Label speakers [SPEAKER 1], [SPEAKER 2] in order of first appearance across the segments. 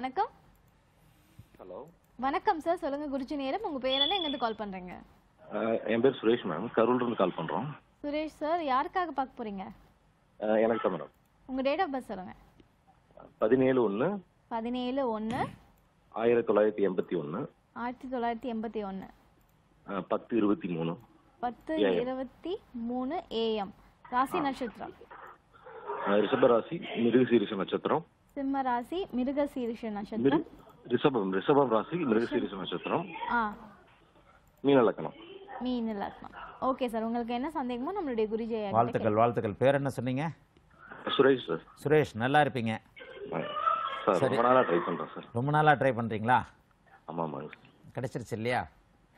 [SPEAKER 1] வணக்கம்.
[SPEAKER 2] ஹலோ.
[SPEAKER 1] வணக்கம் சார் சொல்லுங்க குருஜி நேரம். உங்க பேர் என்ன? எங்கிருந்து கால் பண்றீங்க?
[SPEAKER 2] என் பேர் சுரேஷ் மேம். கரூர்லேருந்து கால் பண்ணுறோம்
[SPEAKER 1] சுரேஷ் சார் யாருக்காக பார்க்க போறீங்க?
[SPEAKER 2] எனக்கு தான் மேடம்.
[SPEAKER 1] உங்க டேட் ஆஃப் பர்த் சொல்லுங்க.
[SPEAKER 2] பதினேழு ஒன்று
[SPEAKER 1] பதினேழு ஒன்று
[SPEAKER 2] ஆயிரத்தி தொள்ளாயிரத்தி எண்பத்தி ஒன்று
[SPEAKER 1] ஆயிரத்தி தொள்ளாயிரத்தி எண்பத்தி ஒன்று
[SPEAKER 2] பத்து இருபத்தி மூணு.
[SPEAKER 1] பத்து. இருபத்தி மூணு ஏஎம் ராசி நட்சத்திரம்.
[SPEAKER 2] ரிஷபராசி மிருகசீரிஷ நட்சத்திரம்.
[SPEAKER 1] சிம்ம ராசி மிருக சீரிஷ நட்சத்திரம்.
[SPEAKER 2] ரிஷபம் ரிஷபம் ராசி மிருகசீரிஷ நட்சத்திரம்.
[SPEAKER 1] ஆ.
[SPEAKER 2] மீன லக்கணம்.
[SPEAKER 1] மீன் லக்னம் ஓகே சார். உங்களுக்கு என்ன சந்தேகமோ நம்மளுடைய குருஜி
[SPEAKER 3] வாழ்த்துக்கள் வாழ்த்துக்கள். பேர் என்ன சொன்னீங்க?
[SPEAKER 2] சுரேஷ் சார்.
[SPEAKER 3] சுரேஷ் நல்லா இருப்பீங்க.
[SPEAKER 2] சார் ரொம்ப நாளாக ட்ரை பண்ணுறேன் சார்.
[SPEAKER 3] ரொம்ப நாளாக ட்ரை பண்ணுறீங்களா
[SPEAKER 2] ஆமாம் ஆமாங்க
[SPEAKER 3] கிடைச்சிருச்சு இல்லையா?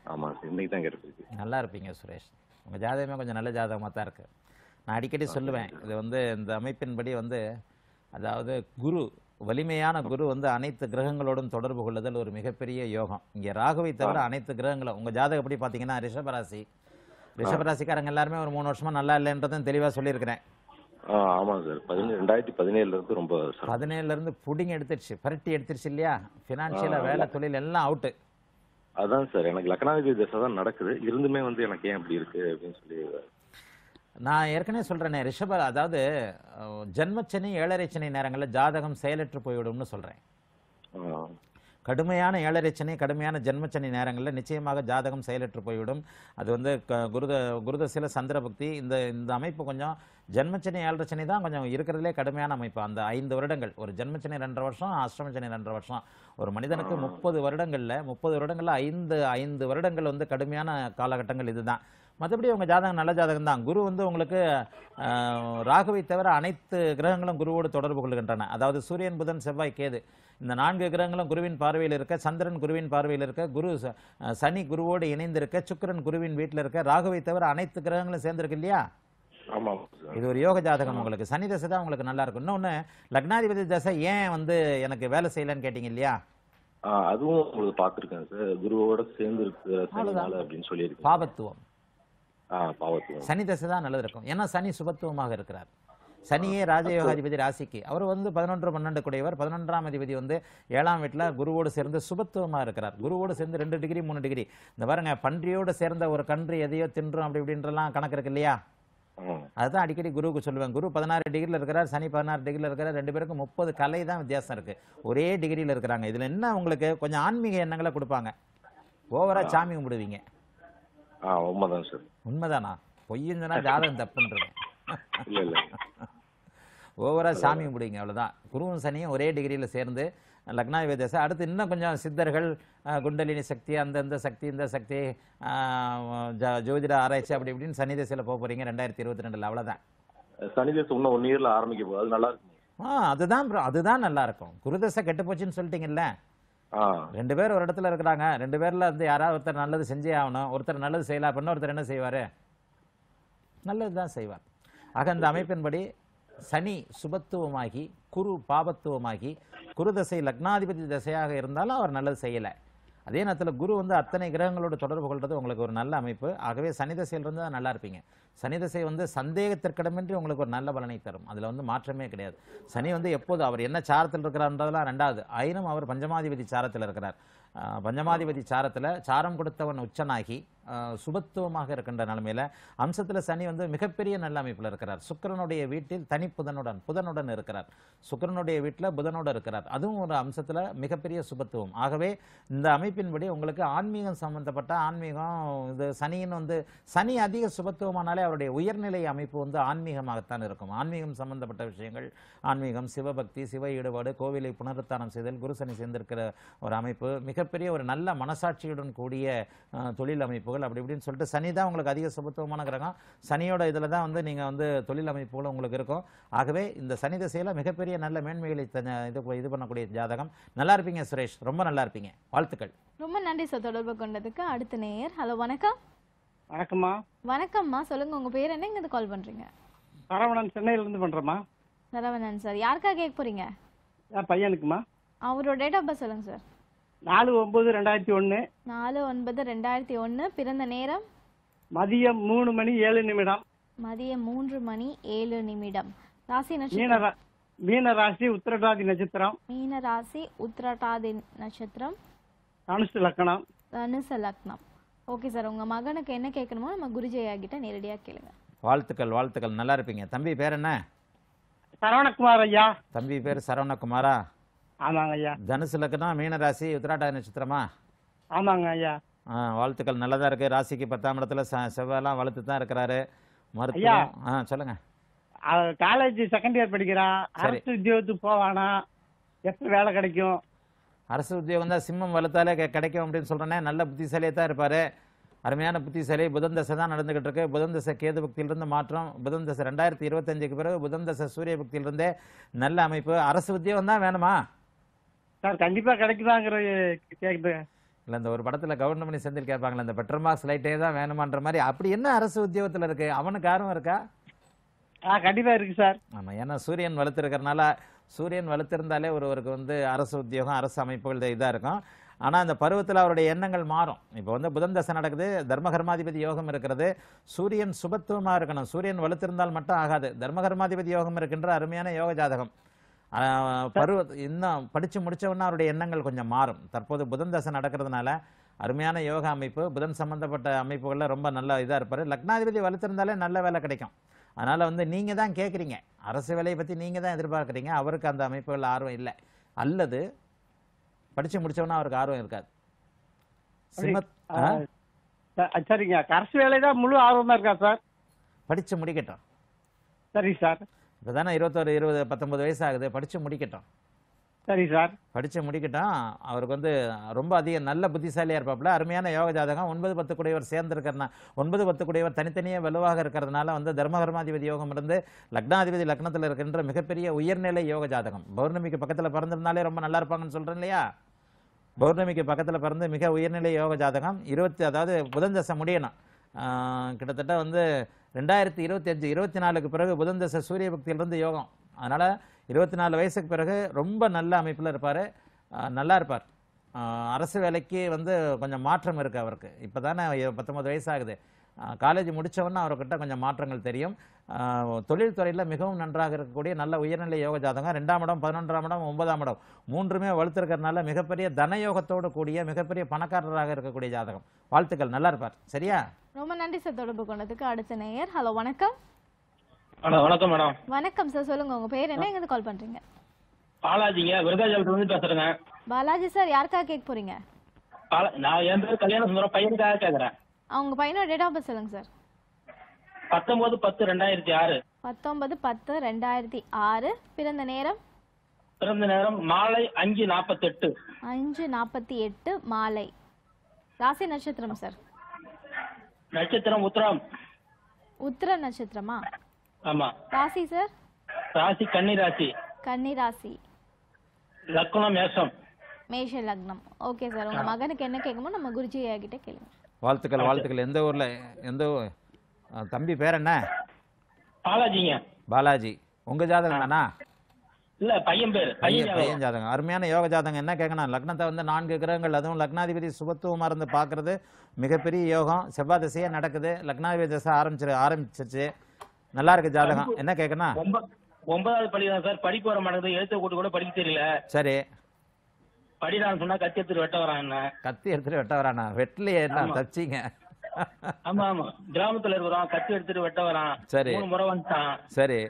[SPEAKER 2] ஆமாம் சார். இன்னைக்கு தான் கிடைச்சிருக்கு.
[SPEAKER 3] நல்லா இருப்பீங்க சுரேஷ். உங்கள் ஜாதகமே கொஞ்சம் நல்ல ஜாதகமாக தான் இருக்குது நான் அடிக்கடி சொல்லுவேன். இது வந்து இந்த அமைப்பின்படி வந்து அதாவது குரு வலிமையான குரு வந்து அனைத்து கிரகங்களோடும் தொடர்பு கொள்ளுதல் ஒரு மிகப்பெரிய யோகம். இங்கே ராகுவை தவிர அனைத்து கிரகங்களும் உங்கள் ஜாதகப்படி பார்த்தீங்கன்னா ரிஷபராசி. ரிஷபராசிக்காரங்க எல்லாருமே ஒரு மூணு வருஷமா நல்லா இல்லைன்றதும் தெளிவாக சொல்லியிருக்கிறேன்.
[SPEAKER 2] ஆமாம் சார். பதினேழு ரெண்டாயிரத்தி பதினேழுலேருந்து ரொம்ப
[SPEAKER 3] பதினேழுல இருந்து புடிங்க எடுத்துருச்சு. பரட்டி எடுத்துருச்சு இல்லையா? ஃபினான்ஷியலாக வேலை தொழில் எல்லாம் அவுட்டு
[SPEAKER 2] அதான் சார். எனக்கு லக்னாதிபதி தசை தான் நடக்குது. இருந்துமே வந்து எனக்கு ஏன் இப்படி இருக்கு அப்படின்னு சொல்லி
[SPEAKER 3] நான் ஏற்கனவே சொல்றேனே ரிஷப அதாவது ஜென்மச்சனி ஏழரை சனி நேரங்களில் ஜாதகம் செயலற்று போய்விடும்னு சொல்றேன்.
[SPEAKER 2] ஆ,
[SPEAKER 3] கடுமையான ஏழரை சனி கடுமையான ஜென்மச்சனி நேரங்களில் நிச்சயமாக ஜாதகம் செயலற்று போய்விடும். அது வந்து க- குருத குருதசில சந்திரபக்தி இந்த இந்த அமைப்பு கொஞ்சம் ஜென்மச்சனி ஏழரை சனி தான் கொஞ்சம் இருக்கிறதுலே கடுமையான அமைப்பு. அந்த ஐந்து வருடங்கள் ஒரு ஜென்மச்சனி ரெண்டரை வருஷம் அஷ்டமச்சனி ரெண்டரை வருஷம். ஒரு மனிதனுக்கு முப்பது வருடங்களில் முப்பது வருடங்களில் ஐந்து ஐந்து வருடங்கள் வந்து கடுமையான காலகட்டங்கள் இதுதான். மற்றபடி உங்கள் ஜாதகம் நல்ல ஜாதகம் தான். குரு வந்து உங்களுக்கு ராகுவை தவிர அனைத்து கிரகங்களும் குருவோடு தொடர்பு கொள்கின்றன. அதாவது சூரியன் புதன் செவ்வாய் கேது. இந்த நான்கு கிரகங்களும் குருவின் பார்வையில் இருக்க சந்திரன் குருவின் பார்வையில் இருக்க குரு சனி குருவோடு இணைந்திருக்க சுக்கிரன் குருவின் வீட்டில் இருக்க ராகுவை தவிர அனைத்து கிரகங்களும் சேர்ந்திருக்கு இல்லையா? இது ஒரு யோக ஜாதகம் உங்களுக்கு. சனி தசை தான் உங்களுக்கு நல்லா இருக்கும். இன்னொன்று லக்னாதிபதி தசை ஏன் வந்து எனக்கு வேலை செய்யலைன்னு கேட்டீங்க இல்லையா?
[SPEAKER 2] அதுவும் உங்களுக்கு பார்த்துருக்கேன் சார். குருவோட சேர்ந்து இருக்கிற அப்படின்னு சொல்லியிருக்கேன்.
[SPEAKER 3] பாபத்துவம்.
[SPEAKER 2] பாவத்துவம்
[SPEAKER 3] சனி தசை தான் நல்லது இருக்கும். ஏன்னா சனி சுபத்துவமாக இருக்கிறார். சனியே ராஜயோகாதிபதி ராசிக்கு. அவர் வந்து பதினொன்று பன்னெண்டு குடையவர். பதினொன்றாம் அதிபதி வந்து ஏழாம் வீட்டில் குருவோடு சேர்ந்து சுபத்துவமாக இருக்கிறார். குருவோடு சேர்ந்து ரெண்டு டிகிரி மூணு டிகிரி. இந்த பாருங்க பன்றியோடு சேர்ந்த ஒரு கன்று எதையோ தின்றும் அப்படி இப்படின்றலாம் கணக்கு இருக்கு இல்லையா? அதுதான் அடிக்கடி குருவுக்கு சொல்லுவேன். குரு பதினாறு டிகிரியில் இருக்கிறார் சனி பதினாறு டிகிரியில் இருக்கிறார். ரெண்டு பேருக்கும் முப்பது கலை தான் வித்தியாசம் இருக்கு. ஒரே டிகிரியில் இருக்கிறாங்க. இதுல என்ன உங்களுக்கு கொஞ்சம் ஆன்மீக எண்ணங்களை கொடுப்பாங்க. ஓவரா சாமி கும்பிடுவீங்க.
[SPEAKER 2] ஆ உண்மைதான் சார்.
[SPEAKER 3] உண்மைதானா? பொய்யும் சொன்னா ஜாதகம் தப்புன்றேன்
[SPEAKER 2] இல்ல இல்ல.
[SPEAKER 3] ஓவரா சாமி கும்பிடுங்க அவ்வளவுதான். குருவும் சனியும் ஒரே டிகிரியில் சேர்ந்து லக்னாதிபதி தசை அடுத்து இன்னும் கொஞ்சம் சித்தர்கள் குண்டலினி சக்தி அந்த இந்த சக்தி இந்த சக்தி ஜோதிட ஆராய்ச்சி அப்படி இப்படின்னு சனி தசையில் போக போறீங்க ரெண்டாயிரத்தி இருபத்தி ரெண்டுல அவ்வளவுதான்.
[SPEAKER 2] சனி இன்னும் ஒன் இயர்ல ஆரம்பிக்க போகுது. அது நல்லா இருக்கும்.
[SPEAKER 3] ஆ அதுதான் அதுதான் நல்லா இருக்கும். குருதசை கெட்டு போச்சுன்னு சொல்லிட்டீங்கல்ல? ரெண்டு பேர் ஒரு இடத்துல இருக்கிறாங்க. ரெண்டு பேர்ல வந்து யாராவது ஒருத்தர் நல்லது செஞ்சே ஆகணும். ஒருத்தர் நல்லது செய்யலாம் அப்படின்னா ஒருத்தர் என்ன செய்வாரு? நல்லது தான் செய்வார். ஆக அந்த அமைப்பின்படி சனி சுபத்துவமாகி குரு பாபத்துவமாகி குரு தசை லக்னாதிபதி தசையாக இருந்தாலும் அவர் நல்லது செய்யலை. அதே நேரத்தில் குரு வந்து அத்தனை கிரகங்களோடு தொடர்பு கொள்வது உங்களுக்கு ஒரு நல்ல அமைப்பு. ஆகவே சனி தசையில் இருந்து தான் நல்லா இருப்பீங்க. சனி தசை வந்து சந்தேகத்திற்கிடமின்றி உங்களுக்கு ஒரு நல்ல பலனை தரும். அதில் வந்து மாற்றமே கிடையாது. சனி வந்து எப்போது அவர் என்ன சாரத்தில் இருக்கிறார்ன்றதெல்லாம் ரெண்டாவது. ஆயினும் அவர் பஞ்சமாதிபதி சாரத்தில் இருக்கிறார். பஞ்சமாதிபதி சாரத்தில் சாரம் கொடுத்தவன் உச்சனாகி சுபத்துவமாக இருக்கின்ற நிலைமையில அம்சத்தில் சனி வந்து மிகப்பெரிய நல்ல அமைப்பில் இருக்கிறார். சுக்கிரனுடைய வீட்டில் தனி புதனுடன் புதனுடன் இருக்கிறார். சுக்கிரனுடைய வீட்டில் புதனோடு இருக்கிறார். அதுவும் ஒரு அம்சத்தில் மிகப்பெரிய சுபத்துவம். ஆகவே இந்த அமைப்பின்படி உங்களுக்கு ஆன்மீகம் சம்பந்தப்பட்ட ஆன்மீகம் இது சனியின் வந்து சனி அதிக சுபத்துவமானாலே அவருடைய உயர்நிலை அமைப்பு வந்து ஆன்மீகமாகத்தான் இருக்கும். ஆன்மீகம் சம்பந்தப்பட்ட விஷயங்கள் ஆன்மீகம் சிவபக்தி சிவ ஈடுபாடு கோவிலை புனருத்தானம் செய்தல் குரு சனி சேர்ந்திருக்கிற ஒரு அமைப்பு மிகப்பெரிய ஒரு நல்ல மனசாட்சியுடன் கூடிய தொழில் அமைப்பு அமைப்புகள் அப்படி இப்படின்னு சொல்லிட்டு சனி தான் உங்களுக்கு அதிக சுபத்துவமான கிரகம். சனியோட இதில் தான் வந்து நீங்கள் வந்து தொழில் அமைப்புகள் உங்களுக்கு இருக்கும். ஆகவே இந்த சனி திசையில் மிகப்பெரிய நல்ல மேன்மைகளை இது இது பண்ணக்கூடிய ஜாதகம். நல்லா இருப்பீங்க சுரேஷ். ரொம்ப நல்லா இருப்பீங்க. வாழ்த்துக்கள்.
[SPEAKER 1] ரொம்ப நன்றி சார் தொடர்பு கொண்டதுக்கு. அடுத்த நேயர். ஹலோ வணக்கம்.
[SPEAKER 4] வணக்கம்மா.
[SPEAKER 1] வணக்கம்மா. சொல்லுங்க உங்க பேர் என்ன? இங்க கால் பண்றீங்க.
[SPEAKER 4] சரவணன் சென்னையில இருந்து பண்றேம்மா.
[SPEAKER 1] சரவணன் சார். யாருக்காக கேட்க போறீங்க?
[SPEAKER 4] பையனுக்குமா
[SPEAKER 1] அவரோட டேட் ஆஃப் பர்த் சொல்லுங்க சார்.
[SPEAKER 4] நாலு ஒன்பது ரெண்டாயிரத்தி ஒன்று
[SPEAKER 1] நாலு ஒன்பது ரெண்டாயிரத்தி ஒன்று பிறந்த நேரம்?
[SPEAKER 4] மதியம் மூணு மணி ஏழு நிமிடம்.
[SPEAKER 1] மதியம் மூன்று மணி ஏழு நிமிடம். ராசி நட்சத்திரம்?
[SPEAKER 4] மீன ராசி உத்திரட்டாதி நட்சத்திரம்.
[SPEAKER 1] மீன ராசி உத்திரட்டாதி நட்சத்திரம்.
[SPEAKER 4] தனுசு லக்கணம்.
[SPEAKER 1] தனுச லக்னம். ஓகே சார் உங்க மகனுக்கு என்ன கேட்கணுமோ நம்ம குருஜயா கிட்ட நேரடியா கேளுங்க.
[SPEAKER 3] வாழ்த்துக்கள் வாழ்த்துக்கள். நல்லா இருப்பீங்க. தம்பி பேர் என்ன?
[SPEAKER 4] சரவணகுமார் ஐயா.
[SPEAKER 3] தம்பி பேர் சரவணகுமாரா?
[SPEAKER 4] ஆமாங்க ஐயா.
[SPEAKER 3] தனுசு லக்னம் மீனராசி உத்திராட்டாதி நட்சத்திரமா?
[SPEAKER 4] ஆமாங்க ஐயா.
[SPEAKER 3] ஆ வாழ்த்துக்கள். நல்லதா இருக்கு. ராசிக்கு பத்தாம் இடத்துல செவ்வாயெல்லாம் வளர்த்து தான் இருக்கிறாரு. மருத்துவம். ஆ சொல்லுங்க.
[SPEAKER 4] காலேஜ் செகண்ட் இயர் படிக்கிறான். அரசு உத்தியோகத்துக்கு போவானா? எப்ப வேலை கிடைக்கும்?
[SPEAKER 3] அரசு உத்தியோகம் தான் சிம்மம் வளர்த்தாலே கிடைக்கும் அப்படின்னு சொல்றேனே. நல்ல புத்திசாலியாக தான் இருப்பாரு. அருமையான புத்திசாலி. புதன் தசை தான் நடந்துகிட்டு இருக்கு. புதன் தசை கேது பக்தியிலிருந்து மாற்றம். புதன் தசை ரெண்டாயிரத்தி இருபத்தஞ்சுக்கு பிறகு புதன் தசை சூரிய பக்தியிலிருந்தே நல்ல அமைப்பு. அரசு உத்தியோகம் தான் வேணுமா?
[SPEAKER 4] சார் கண்டிப்பா கிடைக்குதாங்கிற கேக்குது.
[SPEAKER 3] இல்லை இந்த ஒரு படத்தில் கவுண்டமணி செந்தில் கேட்பாங்களே இந்த பெட்ரோல் மார்க்ஸ் லைட்டே தான் வேணுமான்ற மாதிரி. அப்படி என்ன அரசு உத்தியோகத்தில் இருக்கு? அவனுக்கு ஆர்வம் இருக்கா?
[SPEAKER 4] ஆ கண்டிப்பா இருக்கு சார்.
[SPEAKER 3] ஆமாம் ஏன்னா சூரியன் வலுத்திருக்கறனால சூரியன் வலுத்திருந்தாலே ஒருவருக்கு வந்து அரசு உத்தியோகம் அரசு அமைப்புகள் இதாக இருக்கும். ஆனால் அந்த பருவத்தில் அவருடைய எண்ணங்கள் மாறும். இப்போ வந்து புதன் தசை நடக்குது தர்மகர்மாதிபதி யோகம் இருக்கிறது. சூரியன் சுபத்துவமாக இருக்கணும். சூரியன் வலுத்திருந்தால் மட்டும் ஆகாது. தர்மகர்மாதிபதி யோகம் இருக்கின்ற அருமையான யோக ஜாதகம். பருவ இன்னும் படித்து முடிச்சவொன்னே அவருடைய எண்ணங்கள் கொஞ்சம் மாறும். தற்போது புதன் தசை நடக்கிறதுனால அருமையான யோக அமைப்பு புதன் சம்பந்தப்பட்ட அமைப்புகளில் ரொம்ப நல்ல இதாக இருப்பார். லக்னாதிபதி வலுத்திருந்தாலே நல்ல வேலை கிடைக்கும். அதனால் வந்து நீங்கள் தான் கேட்குறீங்க அரசு வேலையை பற்றி நீங்கள் தான் எதிர்பார்க்குறீங்க. அவருக்கு அந்த அமைப்புகள் ஆர்வம் இல்லை. அல்லது படித்து முடிச்சவொன்னே அவருக்கு ஆர்வம் இருக்காது. சிம்ம
[SPEAKER 4] ஆ, ச- சரிங்க. அரசு வேலை தான் முழு ஆர்வமா இருக்கா சார்?
[SPEAKER 3] படித்து முடிக்கட்டும்.
[SPEAKER 4] சரி சார்.
[SPEAKER 3] இப்போ தானே இருபத்தொரு இருபது பத்தொன்பது வயசு ஆகுது படித்து முடிக்கட்டும்.
[SPEAKER 4] சரி சார்.
[SPEAKER 3] படித்து முடிக்கட்டும். அவருக்கு வந்து ரொம்ப அதிக நல்ல புத்திசாலியாக இருப்பாப்புல. அருமையான யோக ஜாதகம். ஒன்பது பத்து குடையவர் சேர்ந்துருக்கிறனா ஒன்பது பத்து குடையவர் தனித்தனியே வலுவாக இருக்கிறதுனால வந்து தர்மகர்மாதிபதி யோகம் இருந்து லக்னாதிபதி லக்னத்தில் இருக்கின்ற மிகப்பெரிய உயர்நிலை யோக ஜாதகம். பௌர்ணமிக்கு பக்கத்தில் பிறந்திருந்தாலே ரொம்ப நல்லா இருப்பாங்கன்னு சொல்கிறேன் இல்லையா? பௌர்ணமிக்கு பக்கத்தில் பிறந்து மிக உயர்நிலை யோக ஜாதகம். இருபத்தி அதாவது புதன் தசை முடியணும். கிட்டத்தட்ட வந்து ரெண்டாயிரத்தி இருபத்தி அஞ்சு இருபத்தி நாலுக்கு பிறகு புதன் தசை சூரிய பக்தியிலிருந்து யோகம். அதனால் இருபத்தி நாலு வயசுக்கு பிறகு ரொம்ப நல்ல அமைப்பில் இருப்பார். நல்லா இருப்பார். அரசு வேலைக்கு வந்து கொஞ்சம் மாற்றம் இருக்குது அவருக்கு. இப்போ தானே பத்தொம்பது வயசாகுது காலேஜ் முடித்தவொன்னே அவர்கிட்ட கொஞ்சம் மாற்றங்கள் தெரியும். ஆஹ் தொழில்துறையில் மிகவும் நன்றாக இருக்கக்கூடிய நல்ல உயர்நிலை யோக ஜாதகம். ரெண்டாம் இடம் பதினொன்றாம் இடம் ஒன்பதாம் இடம். மூன்றுமே வலுத்திருக்கிறதுனால மிகப்பெரிய தனயோகத்தோடு கூடிய மிகப்பெரிய பணக்காரராக இருக்கக்கூடிய ஜாதகம். வாழ்த்துக்கள். நல்லா இருப்பார். சரியா?
[SPEAKER 1] ரொம்ப நன்றி சார் தொடர்பு கொண்டதுக்கு. அடுத்த நேயர். ஹலோ வணக்கம்.
[SPEAKER 2] வணக்கம் மேடம்.
[SPEAKER 1] வணக்கம் சார். சொல்லுங்க. உங்க பேர் என்ன? எங்க கால் பண்றீங்க?
[SPEAKER 2] பாலாஜிங்க. விருதாச்சலத்துல இருந்து பேசுறேங்க.
[SPEAKER 1] பாலாஜி சார் யாருக்காக கேட்க போறீங்க?
[SPEAKER 2] நான் என் பேர் கல்யாண சுந்தரம். பையனுக்காக கேக்குறேன்.
[SPEAKER 1] அவங்க பையனோட டேட் ஆஃப் பர்த் சொல்லுங்க சார்
[SPEAKER 2] பத்தொன்பது பத்து ரெண்டாயிரத்தி ஆறு.
[SPEAKER 1] பத்தொன்பது பத்து ரெண்டாயிரத்தி ஆறு. பிறந்த நேரம்?
[SPEAKER 2] பிறந்த நேரம் மாலை அஞ்சு நாற்பத்தெட்டு
[SPEAKER 1] அஞ்சு நாற்பத்தி எட்டு மாலை. ராசி நட்சத்திரம் சார்
[SPEAKER 2] நட்சத்திரம் உத்தரம்.
[SPEAKER 1] உத்திர நட்சத்திரமா?
[SPEAKER 2] ஆமா.
[SPEAKER 1] ராசி சார்
[SPEAKER 2] ராசி கன்னி ராசி.
[SPEAKER 1] கன்னி ராசி.
[SPEAKER 2] லக்னம் மேஷம்.
[SPEAKER 1] மேஷ லக்னம். ஓகே சார் உங்க மகனுக்கு என்ன கேட்குமோ நம்ம குருஜி கிட்ட கேளுங்க.
[SPEAKER 3] வாழ்த்துக்கள் வாழ்த்துக்கள். எந்த ஊரில் எந்த தம்பி பேர் என்ன?
[SPEAKER 2] பாலாஜிங்க.
[SPEAKER 3] பாலாஜி. உங்கள் ஜாதகம் தானா?
[SPEAKER 2] இல்ல பையன் பேர் பையன்
[SPEAKER 3] பையன்
[SPEAKER 2] ஜாதகம்.
[SPEAKER 3] அருமையான யோக ஜாதகம். என்ன கேட்கணும் லக்னத்தை வந்து நான்கு கிரகங்கள் அதுவும் லக்னாதிபதி சுபத்துவமாக இருந்து பார்க்கறது மிகப்பெரிய யோகம். செவ்வாய் திசையே நடக்குது. லக்னாதிபதி திசை ஆரம்பிச்சிரு ஆரம்பிச்சிச்சு நல்லா இருக்கு ஜாதகம். என்ன கேட்கணும்
[SPEAKER 2] ஒன்ப- ஒன்பதாவது படிதான் சார். படிப்பு வர மாட்டேங்குது. எழுத்து கூட்டு கூட படிக்க தெரியல.
[SPEAKER 3] சரி.
[SPEAKER 2] படிடான்னு சொன்னா கத்தி எடுத்துட்டு வெட்ட வரான் என்ன?
[SPEAKER 3] கத்தி எடுத்துட்டு வெட்ட வரானா? வெட்டலையே என்ன? தச்சிங்க
[SPEAKER 2] ஆமா ஆமா. கிராமத்துல இருக்கிறோம் கத்தி எடுத்துட்டு வெட்ட வரான்.
[SPEAKER 3] சரி.
[SPEAKER 2] மூணு முறை வந்துட்டான்.
[SPEAKER 3] சரி.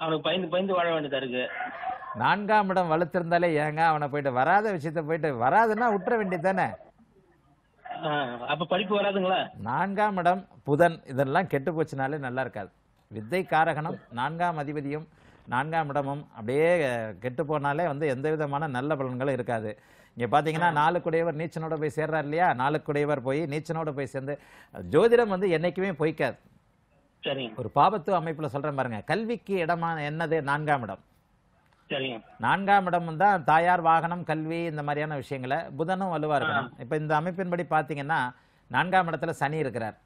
[SPEAKER 2] அவனுக்கு பயந்து பயந்து வாழ வேண்டியதா இருக்கு.
[SPEAKER 3] நான்காம் இடம் வலுத்திருந்தாலே ஏங்க அவனை போயிட்டு வராத விஷயத்த போயிட்டு வராதுன்னா விட்டுற வேண்டியது தானே?
[SPEAKER 2] அப்ப படிப்பு வராதுங்களா?
[SPEAKER 3] நான்காம் இடம் புதன். இதெல்லாம் கெட்டு போச்சுனாலே நல்லா இருக்காது. வித்தை காரகணம் நான்காம் அதிபதியும் நான்காம் இடமும் அப்படியே கெட்டு போனாலே வந்து எந்த விதமான நல்ல பலன்களும் இருக்காது. இங்கே பார்த்தீங்கன்னா நாலுக்குடையவர் நீச்சனோட போய் சேர்றார் இல்லையா? நாலுக்குடையவர் போய் நீச்சனோட போய் சேர்ந்து ஜோதிடம் வந்து என்னைக்குமே பொய்க்காது. ஒரு பாபத்துவ அமைப்பில் சொல்கிறேன் பாருங்க. கல்விக்கு இடமான என்னது? நான்காம் இடம். நான்காம் இடம் தான் தாயார் வாகனம் கல்வி இந்த மாதிரியான விஷயங்களை புதனும் வலுவா இருக்கணும். இப்போ இந்த அமைப்பின்படி பார்த்தீங்கன்னா நான்காம் இடத்துல சனி இருக்கிறார்.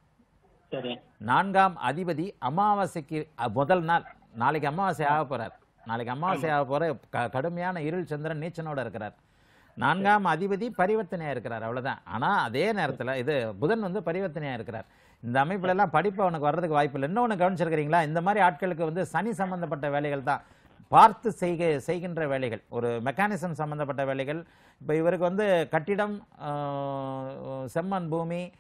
[SPEAKER 3] நான்காம் அதிபதி அமாவாசைக்கு முதல் நாள். நாளைக்கு அமாவாசை ஆக போறார். நாளைக்கு அமாவாசை ஆக போற க- கடுமையான இருள் சந்திரன் நீச்சனோட இருக்கிறார். நான்காம் அதிபதி பரிவர்த்தனையா இருக்கிறார் அவ்வளவுதான். ஆனா அதே நேரத்துல இது புதன் வந்து பரிவர்த்தனையா இருக்கிறார். இந்த அமைப்புல எல்லாம் படிப்பு அவனுக்கு வர்றதுக்கு வாய்ப்பு இல்லை. இன்னொன்று கவனிச்சிருக்கிறீங்களா? இந்த மாதிரி ஆட்களுக்கு வந்து சனி சம்பந்தப்பட்ட வேலைகள் தான். பார்த்து செய்க செய்கின்ற வேலைகள். ஒரு மெக்கானிசம் சம்பந்தப்பட்ட வேலைகள். இப்போ இவருக்கு வந்து கட்டிடம் ஆஹ், செம்மண் பூமி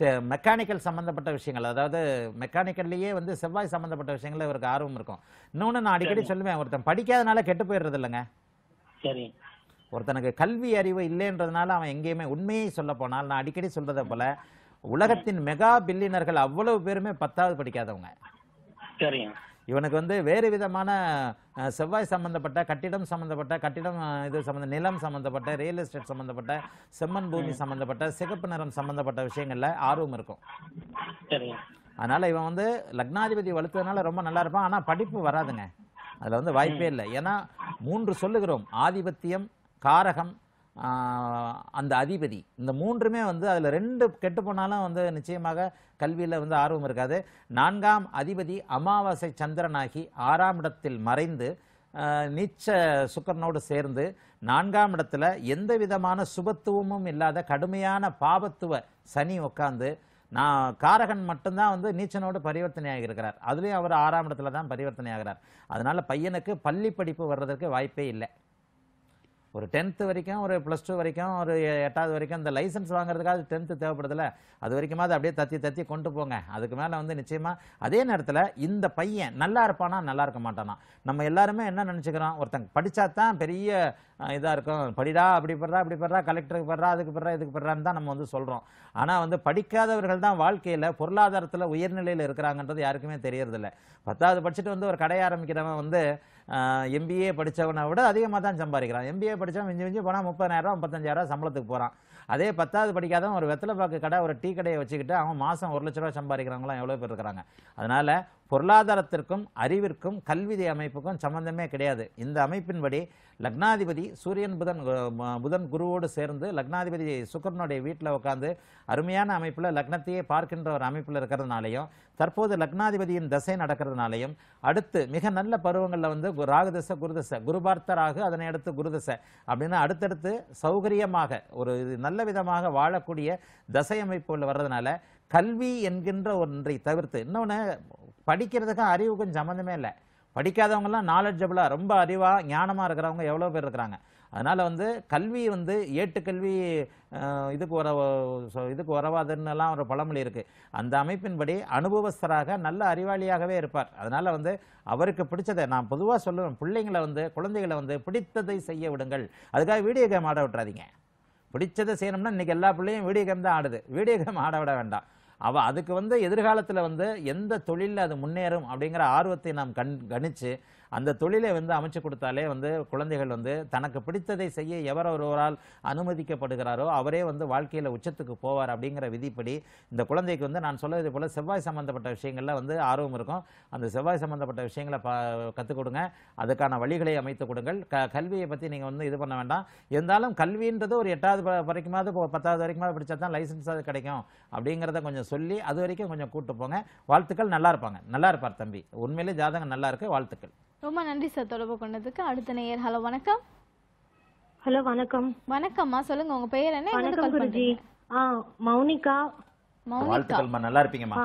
[SPEAKER 3] மெக்கானிக்கல் சம்பந்தப்பட்ட விஷயங்கள். அதாவது மெக்கானிக்கல்லையே வந்து செவ்வாய் சம்பந்தப்பட்ட விஷயங்கள்ல இவருக்கு ஆர்வம் இருக்கும். இன்னொன்று நான் அடிக்கடி சொல்லுவேன் ஒருத்தன் படிக்காதனால கெட்டு போயிடுறது இல்லைங்க.
[SPEAKER 4] சரி.
[SPEAKER 3] ஒருத்தனுக்கு கல்வி அறிவு இல்லைன்றதுனால அவன் எங்கேயுமே உண்மையை சொல்ல போனால் நான் அடிக்கடி சொல்றதை போல உலகத்தின் மெகா பில்லியனர்கள் அவ்வளவு பேருமே பத்தாவது படிக்காதவங்க.
[SPEAKER 4] சரிங்க
[SPEAKER 3] இவனுக்கு வந்து வேறு விதமான செவ்வாய் சம்பந்தப்பட்ட கட்டிடம் சம்பந்தப்பட்ட கட்டிடம் இது சம்பந்த நிலம் சம்பந்தப்பட்ட ரியல் எஸ்டேட் சம்பந்தப்பட்ட செம்மண் பூமி சம்பந்தப்பட்ட சிகப்பு நிறம் சம்பந்தப்பட்ட விஷயங்கள்ல ஆர்வம் இருக்கும். அதனால இவன் வந்து லக்னாதிபதி வலுத்ததுனால ரொம்ப நல்லா இருப்பான். ஆனா படிப்பு வராதுங்க. அதுல வந்து வாய்ப்பே இல்லை. ஏன்னா மூன்று சொல்லுகிறோம். ஆதிபத்தியம் காரகம் அந்த அதிபதி. இந்த மூன்றுமே வந்து அதில் ரெண்டு கெட்டு போனாலும் வந்து நிச்சயமாக கல்வியில் வந்து ஆர்வம் இருக்காது. நான்காம் அதிபதி அமாவாசை சந்திரனாகி ஆறாம் இடத்தில் மறைந்து நீச்ச சுக்கரனோடு சேர்ந்து நான்காம் இடத்துல எந்த விதமான சுபத்துவமும் இல்லாத கடுமையான பாபத்துவ சனி உட்காந்து நான் காரகன் மட்டும்தான் வந்து நீச்சனோடு பரிவர்த்தனை ஆகியிருக்கிறார் அதுலேயும் அவர் ஆறாம் இடத்துல தான் பரிவர்த்தனை ஆகிறார் அதனால் பையனுக்கு பள்ளி படிப்பு வர்றதற்கு வாய்ப்பே இல்லை. ஒரு டென்த்து வரைக்கும் ஒரு ப்ளஸ் டூ வரைக்கும் ஒரு எட்டாவது வரைக்கும் இந்த லைசன்ஸ் வாங்குறதுக்காக டென்த்து தேவைப்படுதில்ல. அது வரைக்குமாவது அப்படியே தத்தி தத்தி கொண்டு போங்க. அதுக்கு மேலே வந்து நிச்சயமாக அதே நேரத்தில் இந்த பையன் நல்லா இருப்பானா நல்லா இருக்க மாட்டானா? நம்ம எல்லாருமே என்ன நினச்சிக்கிறோம்? ஒருத்தங்க படித்தா தான் பெரிய இதாக இருக்கும். படிடா அப்படி படுறா அப்படி படுறா கலெக்டருக்கு படுறா அதுக்கு படுறா இதுக்கு படுறான்னு தான் நம்ம வந்து சொல்கிறோம் ஆனால் வந்து படிக்காதவர்கள் தான் வாழ்க்கையில் பொருளாதாரத்தில் உயர்நிலையில் இருக்கிறாங்கன்றது யாருக்குமே தெரியறதில்ல. பத்தாவது படிச்சுட்டு வந்து ஒரு கடை ஆரம்பிக்கிறவன் வந்து எம்பிஏ படித்தவனை விட அதிகமாக தான் சம்பாதிக்கிறான். எம்பிஏ படித்தவன் மிஞ்சி மிஞ்சி போனால் முப்பதாயிரம் முப்பத்தஞ்சாயிரரூவா சம்பளத்துக்கு போகிறான் அதே பத்தாவது படிக்காதவன் ஒரு வெத்தலை பாக்கு கடை ஒரு டீ கடையை வச்சுக்கிட்டு அவன் மாதம் ஒரு லட்ச ரூபா சம்பாதிக்கிறவங்களாம் எவ்வளோ பேர் இருக்கிறாங்க. அதனால் பொருளாதாரத்திற்கும் அறிவிற்கும் கல்வி அமைப்புக்கும் சம்பந்தமே கிடையாது. இந்த அமைப்பின்படி லக்னாதிபதி சூரியன் புதன் புதன் குருவோடு சேர்ந்து லக்னாதிபதி சுக்கரனுடைய வீட்டில் உட்காந்து அருமையான அமைப்பில் லக்னத்தையே பார்க்கின்ற ஒரு அமைப்பில் இருக்கிறதுனாலையும் தற்போது லக்னாதிபதியின் தசை நடக்கிறதுனாலையும் அடுத்து மிக நல்ல பருவங்களில் வந்து கு- ராகுதசை குருதசை குருபார்த்த ராகு அதனை அடுத்து குருதசை அப்படின்னு அடுத்தடுத்து சௌகரியமாக ஒரு நல்ல விதமாக வாழக்கூடிய தசை அமைப்புகள் வர்றதுனால கல்வி என்கின்ற ஒன்றை தவிர்த்து இன்னொன்று படிக்கிறதுக்கும் அறிவுக்கும் சம்மந்தமே இல்லை. படிக்காதவங்கலாம் நாலெட்ஜபிளாக ரொம்ப அறிவாக ஞானமாக இருக்கிறவங்க எவ்வளோ பேர் இருக்கிறாங்க. அதனால் வந்து கல்வி வந்து ஏட்டுக்கல்வி இதுக்கு உற இதுக்கு உறவாதுன்னெல்லாம் ஒரு பழமொழி இருக்குது அந்த அமைப்பின்படி அனுபவஸ்தராக நல்ல அறிவாளியாகவே இருப்பார். அதனால் வந்து அவருக்கு பிடிச்சதை நான் பொதுவாக சொல்லுவேன். பிள்ளைங்களை வந்து குழந்தைகளை வந்து பிடித்ததை செய்ய விடுங்கள். அதுக்காக வீடியோ கேம் ஆட விட்டுறாதீங்க. பிடிச்சதை செய்யணும்னா இன்னைக்கு எல்லா பிள்ளையும் வீடியோ கேம் தான் ஆடுது. வீடியோ கேம் ஆட விட வேண்டாம். அவ அதுக்கு வந்து எதிர்காலத்தில் வந்து எந்த தொழிலில் அது முன்னேறும் அப்படிங்கிற ஆர்வத்தை நாம் கண் கணிச்சு அந்த தொழிலை வந்து அமைச்சு கொடுத்தாலே வந்து குழந்தைகள் வந்து தனக்கு பிடித்ததை செய்ய எவர் ஒருவரால் அனுமதிக்கப்படுகிறாரோ அவரே வந்து வாழ்க்கையில் உச்சத்துக்கு போவார் அப்படிங்கிற விதிப்படி இந்த குழந்தைக்கு வந்து நான் சொல்வது போல் செவ்வாய் சம்பந்தப்பட்ட விஷயங்களில் வந்து ஆர்வம் இருக்கும். அந்த செவ்வாய் சம்பந்தப்பட்ட விஷயங்களை ப கற்றுக் கொடுங்க. அதுக்கான வழிகளை அமைத்து கொடுங்கள். க கல்வியை பற்றி நீங்கள் வந்து இது பண்ண வேண்டாம். இருந்தாலும் கல்வின்றது ஒரு எட்டாவது வரைக்குமாவது பத்தாவது வரைக்குமாவது படித்தா தான் லைசன்ஸ் அது கிடைக்கும் அப்படிங்கிறத கொஞ்சம் சொல்லி அது வரைக்கும் கொஞ்சம் கூப்பிட்டு போங்க. வாழ்த்துக்கள் நல்லா இருப்பாங்க. நல்லா இருப்பார் தம்பி. உண்மையிலே ஜாதகம் நல்லா இருக்கு. வாழ்த்துக்கள்.
[SPEAKER 1] ரொம்ப நன்றி சார் தொடர்பு கொண்டதுக்கு. அடுத்த நேயர் ஹலோ வணக்கம்.
[SPEAKER 5] ஹலோ வணக்கம்.
[SPEAKER 1] வணக்கம்மா சொல்லுங்க உங்க பெயர் என்ன?
[SPEAKER 5] வணக்கம்
[SPEAKER 1] கால்
[SPEAKER 5] குருஜி.
[SPEAKER 1] பண்றீங்க.
[SPEAKER 5] ஆ மௌனிகா.
[SPEAKER 1] மௌனிகா.
[SPEAKER 3] நல்லா இருப்பீங்கம்மா
[SPEAKER 5] ஆ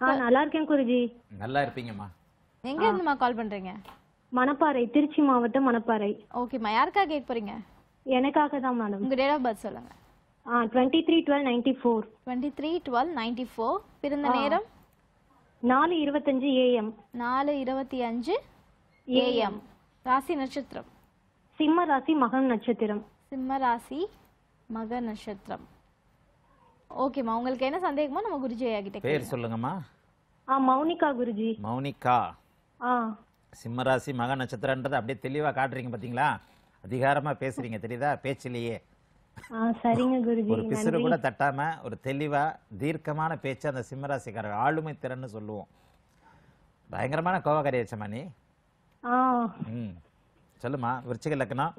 [SPEAKER 5] ஆ நல்லா இருக்கேன் குருஜி.
[SPEAKER 3] நல்லா இருப்பீங்கம்மா.
[SPEAKER 1] எங்க இருந்துமா கால் பண்றீங்க?
[SPEAKER 5] மணப்பாறை திருச்சி மாவட்டம் மணப்பாறை.
[SPEAKER 1] ஓகேம்மா யாருக்காக கேட்க போறீங்க?
[SPEAKER 5] எனக்காக தான் மேடம்.
[SPEAKER 1] உங்க டேட் ஆஃப் பர்த் சொல்லுங்க.
[SPEAKER 5] ஆ twenty three twelve ninety four
[SPEAKER 1] twenty three twelve ninety four பிறந்த நேரம்?
[SPEAKER 5] நாலு இருபத்தஞ்சு ஏஎம்
[SPEAKER 1] நாலு இருபத்தி அஞ்சு. ஏஎம். ராசி நட்சத்திரம்.
[SPEAKER 5] சிம்ம ராசி மகம் நட்சத்திரம்.
[SPEAKER 1] சிம்ம ராசி மக நட்சத்திரம். ஓகேம்மா உங்களுக்கு என்ன சந்தேகமோ நம்ம குருஜி ஐயா கிட்ட
[SPEAKER 3] பேர். சொல்லுங்கம்மா.
[SPEAKER 5] ஆ மௌனிகா குருஜி.
[SPEAKER 3] மௌனிகா.
[SPEAKER 5] ஆ.
[SPEAKER 3] சிம்மராசி மக நட்சத்திரன்றதை அப்படியே தெளிவா காட்டுறீங்க பாத்தீங்களா? அதிகாரமா பேசுறீங்க தெரியுதா? பேச்சிலேயே.
[SPEAKER 5] ஆ சரிங்க குருஜி.
[SPEAKER 3] ஒரு பிசுறு கூட தட்டாம ஒரு தெளிவா தீர்க்கமான பேச்சு அந்த சிம்மராசிக்காரர் ஆளுமை திறன்னு சொல்லுவோம். பயங்கரமான கோவக்காரி வச்சமா நீ. சொல்லுமா விருச்சிக லக்னம்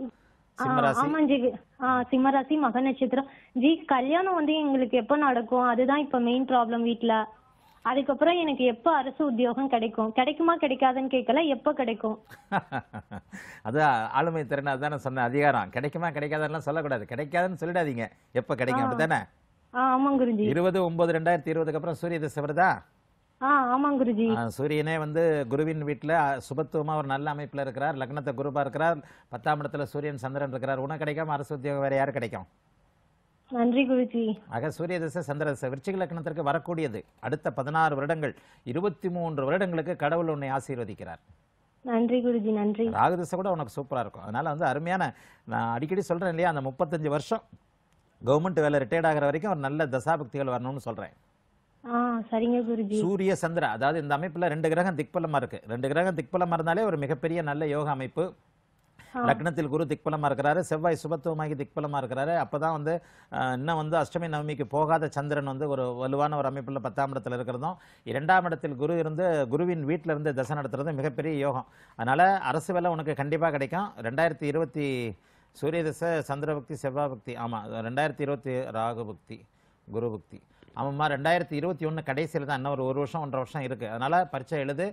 [SPEAKER 3] சிம்மராசி.
[SPEAKER 5] ஆமா மக நட்சத்திரம். ஜி கல்யாணம் வந்து எங்களுக்கு எப்போ நடக்கும்? அதுதான் இப்ப மெயின் ப்ராப்ளம் வீட்ல. அதுக்கப்புறம் எனக்கு எப்போ அரசு உத்தியோகம் கிடைக்கும்? கிடைக்குமா கிடைக்காதுன்னு கேட்கல எப்போ கிடைக்கும்?
[SPEAKER 3] அது ஆளுமை திறன் அதுதானே சொன்னேன் அதிகாரம். கிடைக்குமா கிடைக்காதெல்லாம் சொல்லக்கூடாது. கிடைக்காதுன்னு சொல்லிடாதீங்க. எப்ப கிடைக்கும் அப்படித்தானே?
[SPEAKER 5] ஆ ஆமாம் குருஜி.
[SPEAKER 3] இருபது ஒன்பது ரெண்டாயிரத்தி இருபதுக்கு அப்புறம் சூரிய தசை வருதா?
[SPEAKER 5] ஆ ஆமாம் குருஜி.
[SPEAKER 3] சூரியனே வந்து குருவின் வீட்டில் சுபத்துவமா ஒரு நல்ல அமைப்பில் இருக்கிறார் லக்னத்தை குரு பார்க்கிறார் பத்தாம் இடத்துல சூரியன் சந்திரன் இருக்கிறார். உனக்கு கிடைக்காம அரசு உத்தியோகம் வேற யாரு கிடைக்கும்?
[SPEAKER 5] நன்றி குருஜி.
[SPEAKER 3] ஆக சூரிய தசை சந்திர தசை. விருச்சிக லக்னத்திற்கு வரக்கூடியது. அடுத்த பதினாறு வருடங்கள் இருபத்தி மூன்று வருடங்களுக்கு கடவுள் உன்னை ஆசீர்வதிக்கிறார்.
[SPEAKER 5] நன்றி குருஜி நன்றி.
[SPEAKER 3] ராகு தசை கூட உனக்கு சூப்பரா இருக்கும். அதனால வந்து அருமையான நான் அடிக்கடி சொல்றேன் இல்லையா அந்த முப்பத்தஞ்சு வருஷம் கவர்மெண்ட் வேலை ரிட்டையர்ட் ஆகிற வரைக்கும் ஒரு நல்ல தசாபக்திகள் வரணும்னு சொல்றேன்.
[SPEAKER 5] சரிங்க குருஜி.
[SPEAKER 3] சூரிய சந்திர அதாவது இந்த அமைப்புல ரெண்டு கிரகம் திக்பலமா இருக்கு. ரெண்டு கிரகம் திக்பலமா இருந்தாலே ஒரு மிகப்பெரிய நல்ல யோக அமைப்பு. லக்னத்தில் குரு திக்பலமா இருக்கிறாரு செவ்வாய் சுபத்துவமாகி திக்பலமா இருக்கிறாரு. அப்பதான் வந்து இன்னும் வந்து அஷ்டமி நவமிக்கு போகாத சந்திரன் வந்து ஒரு வலுவான ஒரு அமைப்புல பத்தாம் இடத்துல இருக்கிறதும் இரண்டாம் இடத்தில் குரு இருந்து குருவின் வீட்டில இருந்து தசை நடத்துறது மிகப்பெரிய யோகம். அதனால அரசு வேலை உனக்கு கண்டிப்பா கிடைக்கும். ரெண்டாயிரத்தி இருபத்தி சூரிய தசை சந்திர பக்தி செவ்வாய் பக்தி ஆமா ரெண்டாயிரத்தி இருபத்தி ராகு பக்தி குரு பக்தி. ஆமாம்மா ரெண்டாயிரத்தி இருபத்தி ஒன்று கடைசியில் தான். இன்னும் ஒரு ஒரு வருஷம் ஒன்றரை வருஷம் இருக்குது அதனால் பரீட்சை எழுது.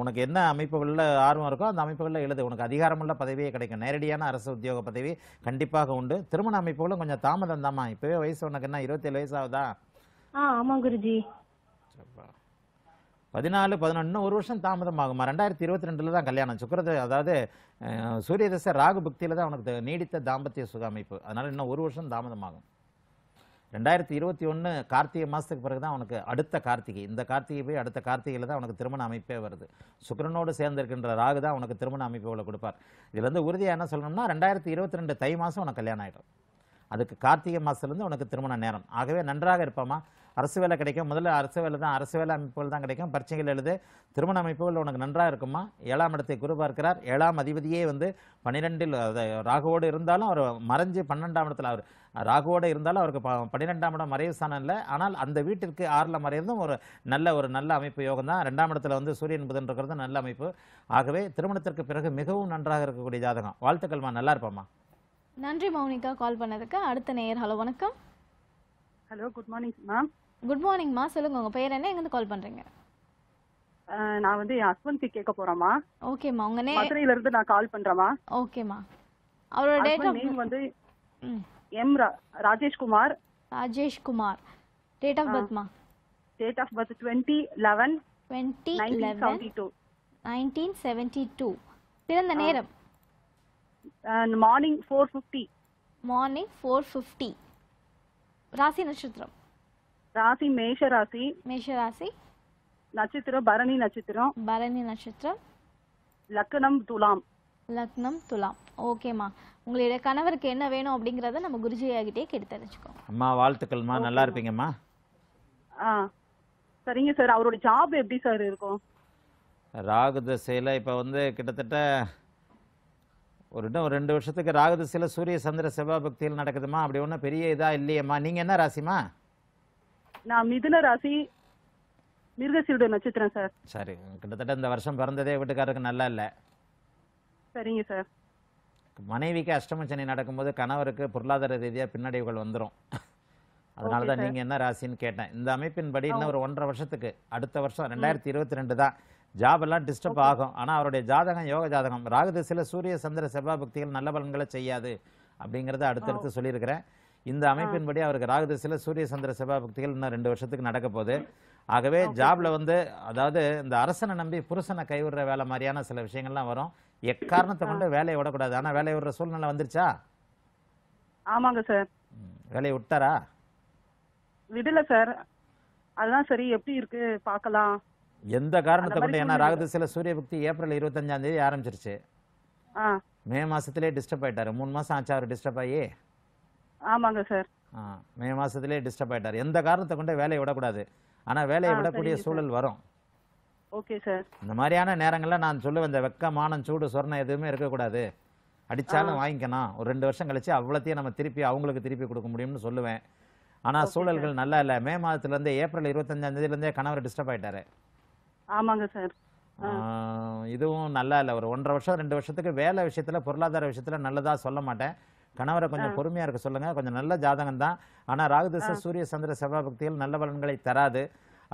[SPEAKER 3] உனக்கு என்ன அமைப்புகளில் ஆர்வம் இருக்கோ அந்த அமைப்புகளில் எழுது. உனக்கு அதிகாரமுள்ள பதவியே கிடைக்கும். நேரடியான அரசு உத்தியோக பதவி கண்டிப்பாக உண்டு. திருமண அமைப்புகளும் கொஞ்சம் தாமதம் தாம்மா. இப்போவே வயசு உனக்கு என்ன இருபத்தேழு வயசு ஆகுதா?
[SPEAKER 5] ஆ ஆமாம் குருஜி.
[SPEAKER 3] பதினாலு பதினொன்று ஒரு வருஷம் தாமதம் ஆகுமா ரெண்டாயிரத்தி இருபத்தி ரெண்டில் தான் கல்யாணம். சுக்கரது அதாவது சூரிய தசை ராகு பக்தியில் தான் உனக்கு நீடித்த தாம்பத்திய சுக அமைப்பு. அதனால் இன்னும் ஒரு வருஷம் தாமதமாகும் ரெண்டாயிரத்தி இருபத்தி ஒன்று கார்த்திகை மாதத்துக்கு பிறகு தான் அவனுக்கு அடுத்த கார்த்திகை. இந்த கார்த்திகை போய் அடுத்த கார்த்திகையில் தான் அவனுக்கு திருமண அமைப்பே வருது. சுக்கிரனோடு சேர்ந்திருக்கின்ற ராகு தான் உனக்கு திருமண அமைப்புகளை கொடுப்பார். இதுல வந்து உறுதியாக என்ன சொல்லணும்னா ரெண்டாயிரத்தி இருபத்தி ரெண்டு தை மாதம் உனக்கு கல்யாணம் ஆகிடும் அதுக்கு கார்த்திகை மாதத்துலேருந்து உனக்கு திருமண நேரம். ஆகவே நன்றாக இருப்பாமா? அரசு வேலை கிடைக்கும். முதல்ல அரசு வேலை தான் அரசு வேலை அமைப்புகள் தான் கிடைக்கும். பரீட்சைகள் எழுது. திருமண அமைப்புகள் உனக்கு நன்றாக இருக்குமா? ஏழாம் இடத்தை குரு பார்க்கிறார். ஏழாம் அதிபதியே வந்து பன்னிரெண்டில் ராகுவோடு இருந்தாலும் அவர் மறைஞ்சு பன்னெண்டாம் இடத்துல அவர் ராகுவோடு இருந்தாலும் அவருக்கு பன்னிரெண்டாம் இடம் மறைவு ஸ்தானம் இல்லை. ஆனால் அந்த வீட்டிற்கு ஆறில் மறைறதும் ஒரு நல்ல ஒரு நல்ல அமைப்பு யோகம் தான். ரெண்டாம் இடத்துல வந்து சூரியன் புதன் இருக்கிறது நல்ல அமைப்பு. ஆகவே திருமணத்திற்கு பிறகு மிகவும் நன்றாக இருக்கக்கூடிய ஜாதகம். வாழ்த்துக்கள்மா நல்லா இருப்பாம்மா.
[SPEAKER 1] நன்றி மௌனிகா கால் பண்ணதுக்கு. அடுத்த நேயர் ஹலோ வணக்கம்.
[SPEAKER 6] Hello good morning ma'am
[SPEAKER 1] good மார்னிங்மா சொல்லுங்க உங்க பேர் என்ன? எங்கேருந்து கால் பண்றீங்க?
[SPEAKER 6] நான் வந்து என் ஹஸ்பண்ட்க்கு கேட்க போறேம்மா
[SPEAKER 1] ஓகேம்மா உங்க நே
[SPEAKER 6] மதுரையில இருந்து நான் கால் பண்றேம்மா
[SPEAKER 1] ஓகேம்மா அவரோட டேட்
[SPEAKER 6] ஹஸ்பண்ட்
[SPEAKER 1] ஆஃப்
[SPEAKER 6] நேம் வந்து
[SPEAKER 1] ம்
[SPEAKER 6] M Rajeshkumar
[SPEAKER 1] Rajesh Kumar date of பர்த்மா
[SPEAKER 6] date of birth twenty eleven
[SPEAKER 1] twenty
[SPEAKER 6] nineteen
[SPEAKER 1] eleven
[SPEAKER 6] seventy two
[SPEAKER 1] nineteen seventy two பிறந்த நேரம்
[SPEAKER 6] morning four fifty
[SPEAKER 1] morning four fifty ராசி நட்சத்திரம்
[SPEAKER 6] ராசி மேஷ ராசி
[SPEAKER 1] மேஷ ராசி
[SPEAKER 6] நட்சத்திரம் பரணி நட்சத்திரம்.
[SPEAKER 1] பரணி நட்சத்திரம்.
[SPEAKER 6] லக்னம் துலாம்.
[SPEAKER 1] லக்னம் துலாம். ஓகேம்மா உங்களுடைய கணவருக்கு என்ன வேணும் அப்படிங்கறத நம்ம குருஜி ஆகிட்டே கேட்டு தெரிஞ்சுக்கோங்க.
[SPEAKER 3] அம்மா வாழ்த்துக்கள்மா. நல்லா இருப்பீங்கம்மா?
[SPEAKER 6] ஆ சரிங்க சார். அவரோட ஜாப் எப்படி சார் இருக்கும்?
[SPEAKER 3] ராகு திசையில் இப்போ வந்து கிட்டத்தட்ட ஒரு இன்னும் ஒரு ரெண்டு வருஷத்துக்கு ராகு திசையில் சூரிய சந்திர செவ்வாய் பக்தியில் நடக்குதுமா அப்படி ஒன்றும் பெரிய இதா இல்லையேம்மா. நீங்கள் என்ன ராசிமா
[SPEAKER 6] நான் மிதுன ராசி மிருகசீருட நட்சத்திரம் சார்.
[SPEAKER 3] சரி. கிட்டத்தட்ட இந்த வருஷம் பிறந்ததே வீட்டுக்காரருக்கு நல்லா இல்லை.
[SPEAKER 6] சரிங்க சார்.
[SPEAKER 3] மனைவிக்கு அஷ்டம சனி நடக்கும்போது கணவருக்கு பொருளாதார ரீதியாக பின்னடைவுகள் வந்துடும் அதனால தான். நீங்கள் என்ன ராசின்னு கேட்டேன். இந்த அமைப்பின்படி இன்னும் ஒரு ஒன்றரை வருஷத்துக்கு அடுத்த வருஷம் ரெண்டாயிரத்தி இருபத்தி ரெண்டு தான். ஜாப் எல்லாம் டிஸ்டர்ப் ஆகும். ஆனால் அவருடைய ஜாதகம் யோக ஜாதகம் ராகு திசையில் சூரிய சந்திர செவ்வாய் பக்திகள் நல்ல பலன்களை செய்யாது அப்படிங்கிறத அடுத்தடுத்து சொல்லியிருக்கிறேன். இந்த அமைப்பின்படி அவருக்கு ராகு திசையில் சூரிய சந்திர செவ்வாய் பக்திகள் இன்னும் ரெண்டு வருஷத்துக்கு நடக்க போகுது. ஆகவே ஜாப்ல வந்து அதாவது இந்த அரசனை நம்பி புருஷனை கைவிடுற வேலை மாதிரியான சில விஷயங்கள்லாம் வரும். எக்காரணத்தை கொண்டு வேலையை விடக்கூடாது? ஆனா வேலையை விடுற சூழ்நிலை வந்துருச்சா?
[SPEAKER 6] ஆமாங்க சார்
[SPEAKER 3] வேலையை விட்டாரா?
[SPEAKER 6] விடல சார் அதுதான் சரி எப்படி இருக்கு? பார்க்கலாம்.
[SPEAKER 3] எந்த காரணத்தை கொண்டு? ஏன்னா
[SPEAKER 6] சூழ்நிலை.
[SPEAKER 3] ராகுதிசையில் சூரிய பக்தி ஏப்ரல் இருபத்தஞ்சாம் தேதி ஆரம்பிச்சிருச்சு.
[SPEAKER 6] ஆ.
[SPEAKER 3] மே மாசத்திலே டிஸ்டர்ப் ஆயிட்டாரு. மூணு மாசம் ஆச்சு அவர் டிஸ்டர்ப் ஆகி.
[SPEAKER 6] ஆமாங்க சார்
[SPEAKER 3] மே மாசத்திலே டிஸ்டர்ப் ஆயிட்டாரு. எந்த காரணத்தை கொண்டு வேலையை விடக்கூடாது? ஆனா வேலையை விடக்கூடிய சூழல் வரும்.
[SPEAKER 6] Okay sir.
[SPEAKER 3] இந்த மாதிரியான நேரங்கள்ல நான் சொல்லுவேன் இந்த வெக்க மானம் சூடு சொர்ணம் எதுவுமே இருக்கக்கூடாது. அடிச்சாலும் வாங்கிக்கணும் ஒரு ரெண்டு வருஷம் கழிச்சு அவ்வளோத்தையும் நம்ம திருப்பி அவங்களுக்கு திருப்பி கொடுக்க முடியும்னு சொல்லுவேன். ஆனா
[SPEAKER 6] Okay,
[SPEAKER 3] சூழல்கள் நல்லா இல்லை. மே மாதத்துல இருந்தே ஏப்ரல் இருபத்தஞ்சாம் தேதியில இருந்தே கணவர் டிஸ்டர்ப் ஆயிட்டாரு.
[SPEAKER 6] ஆமாங்க சார்.
[SPEAKER 3] இதுவும் நல்லா இல்லை. ஒரு ஒன்றரை வருஷம் ரெண்டு வருஷத்துக்கு வேலை விஷயத்துல பொருளாதார விஷயத்துல நல்லதா சொல்ல மாட்டேன். கணவரை கொஞ்சம் பொறுமையா இருக்க சொல்லுங்க. கொஞ்சம் நல்ல ஜாதகம் தான் ஆனா ராகுதசை சூரிய சந்திர செவ்வாய் பக்திகள் நல்ல பலன்களை தராது.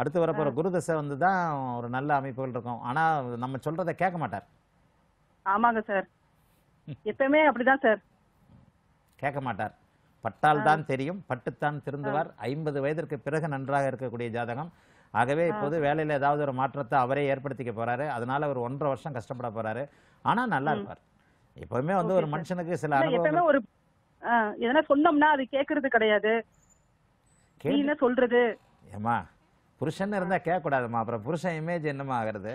[SPEAKER 3] அடுத்து வரப்போற குருதசை வந்து தான் ஒரு நல்ல அமைப்புகள் இருக்கும். ஆனா நம்ம சொல்றதை கேட்க மாட்டார்.
[SPEAKER 6] ஆமாங்க சார். எப்பவுமே அப்படிதான் சார்.
[SPEAKER 3] கேட்க மாட்டார். பட்டால் தான் தெரியும். பட்டுத்தான் திருந்துவார். ஐம்பது வயதிற்கு பிறகு நன்றாக இருக்கக்கூடிய ஜாதகம். ஆகவே இப்போது வேலையில ஏதாவது ஒரு மாற்றத்தை அவரே ஏற்படுத்திக்க போறாரு. அதனால ஒரு ஒன்றரை வருஷம் கஷ்டப்பட போறாரு. ஆனா நல்லா இருப்பார். எப்பவுமே வந்து ஒரு மனுஷனுக்கு சில அனுபவங்கள்
[SPEAKER 6] ஒரு எதனா சொன்னோம்னா அது கேக்குறது கிடையாது. என்ன சொல்றது?
[SPEAKER 3] ஏமா புருஷன் இருந்தா கேட்கக்கூடாதும்மா. அப்புறம் புருஷன் இமேஜ் என்னமா ஆகுறது?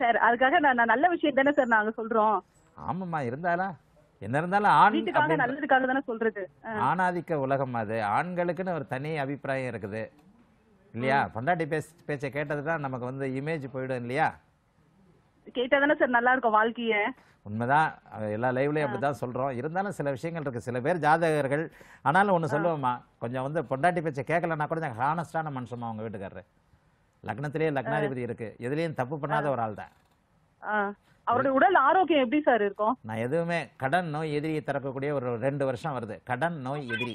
[SPEAKER 6] சார் அதுக்காக நான் நல்ல விஷயம் தானே சார் நாங்க சொல்றோம்.
[SPEAKER 3] ஆமாம்மா இருந்தாலும் என்ன இருந்தாலும் ஆண்
[SPEAKER 6] நல்லதுக்காக தானே சொல்றது.
[SPEAKER 3] ஆணாதிக்க உலகம் அது. ஆண்களுக்குன்னு ஒரு தனி அபிப்பிராயம் இருக்குது. இல்லையா? பொண்டாட்டி பேச பேச்சை கேட்டது தான் நமக்கு வந்து இமேஜ் போயிடும் இல்லையா?
[SPEAKER 6] கேட்டா தானே சார் நல்லா இருக்கும் வாழ்க்கைய.
[SPEAKER 3] உண்மைதான். எல்லா லைவ்லயும் அப்படிதான் சொல்றோம். இருந்தாலும் சில விஷயங்கள் இருக்கு. சில பேர் ஜாதகர்கள் ஆனாலும் ஒண்ணு சொல்லுவோம்மா கொஞ்சம் வந்து பொண்டாட்டி பேச்சை கேட்கலன்னா கூட கொஞ்சம் ஹானஸ்டான மனுஷமா அவங்க வீட்டுக்காரரு. லக்னத்திலேயே லக்னாதிபதி இருக்கு. எதுலயும் தப்பு பண்ணாத ஒரு ஆள் தான்.
[SPEAKER 6] அவருடைய உடல் ஆரோக்கியம் எப்படி சார் இருக்கும்?
[SPEAKER 3] நான் எதுவுமே கடன் நோய் எதிரியை திறக்கக்கூடிய ஒரு ரெண்டு வருஷம் வருது. கடன் நோய் எதிரி.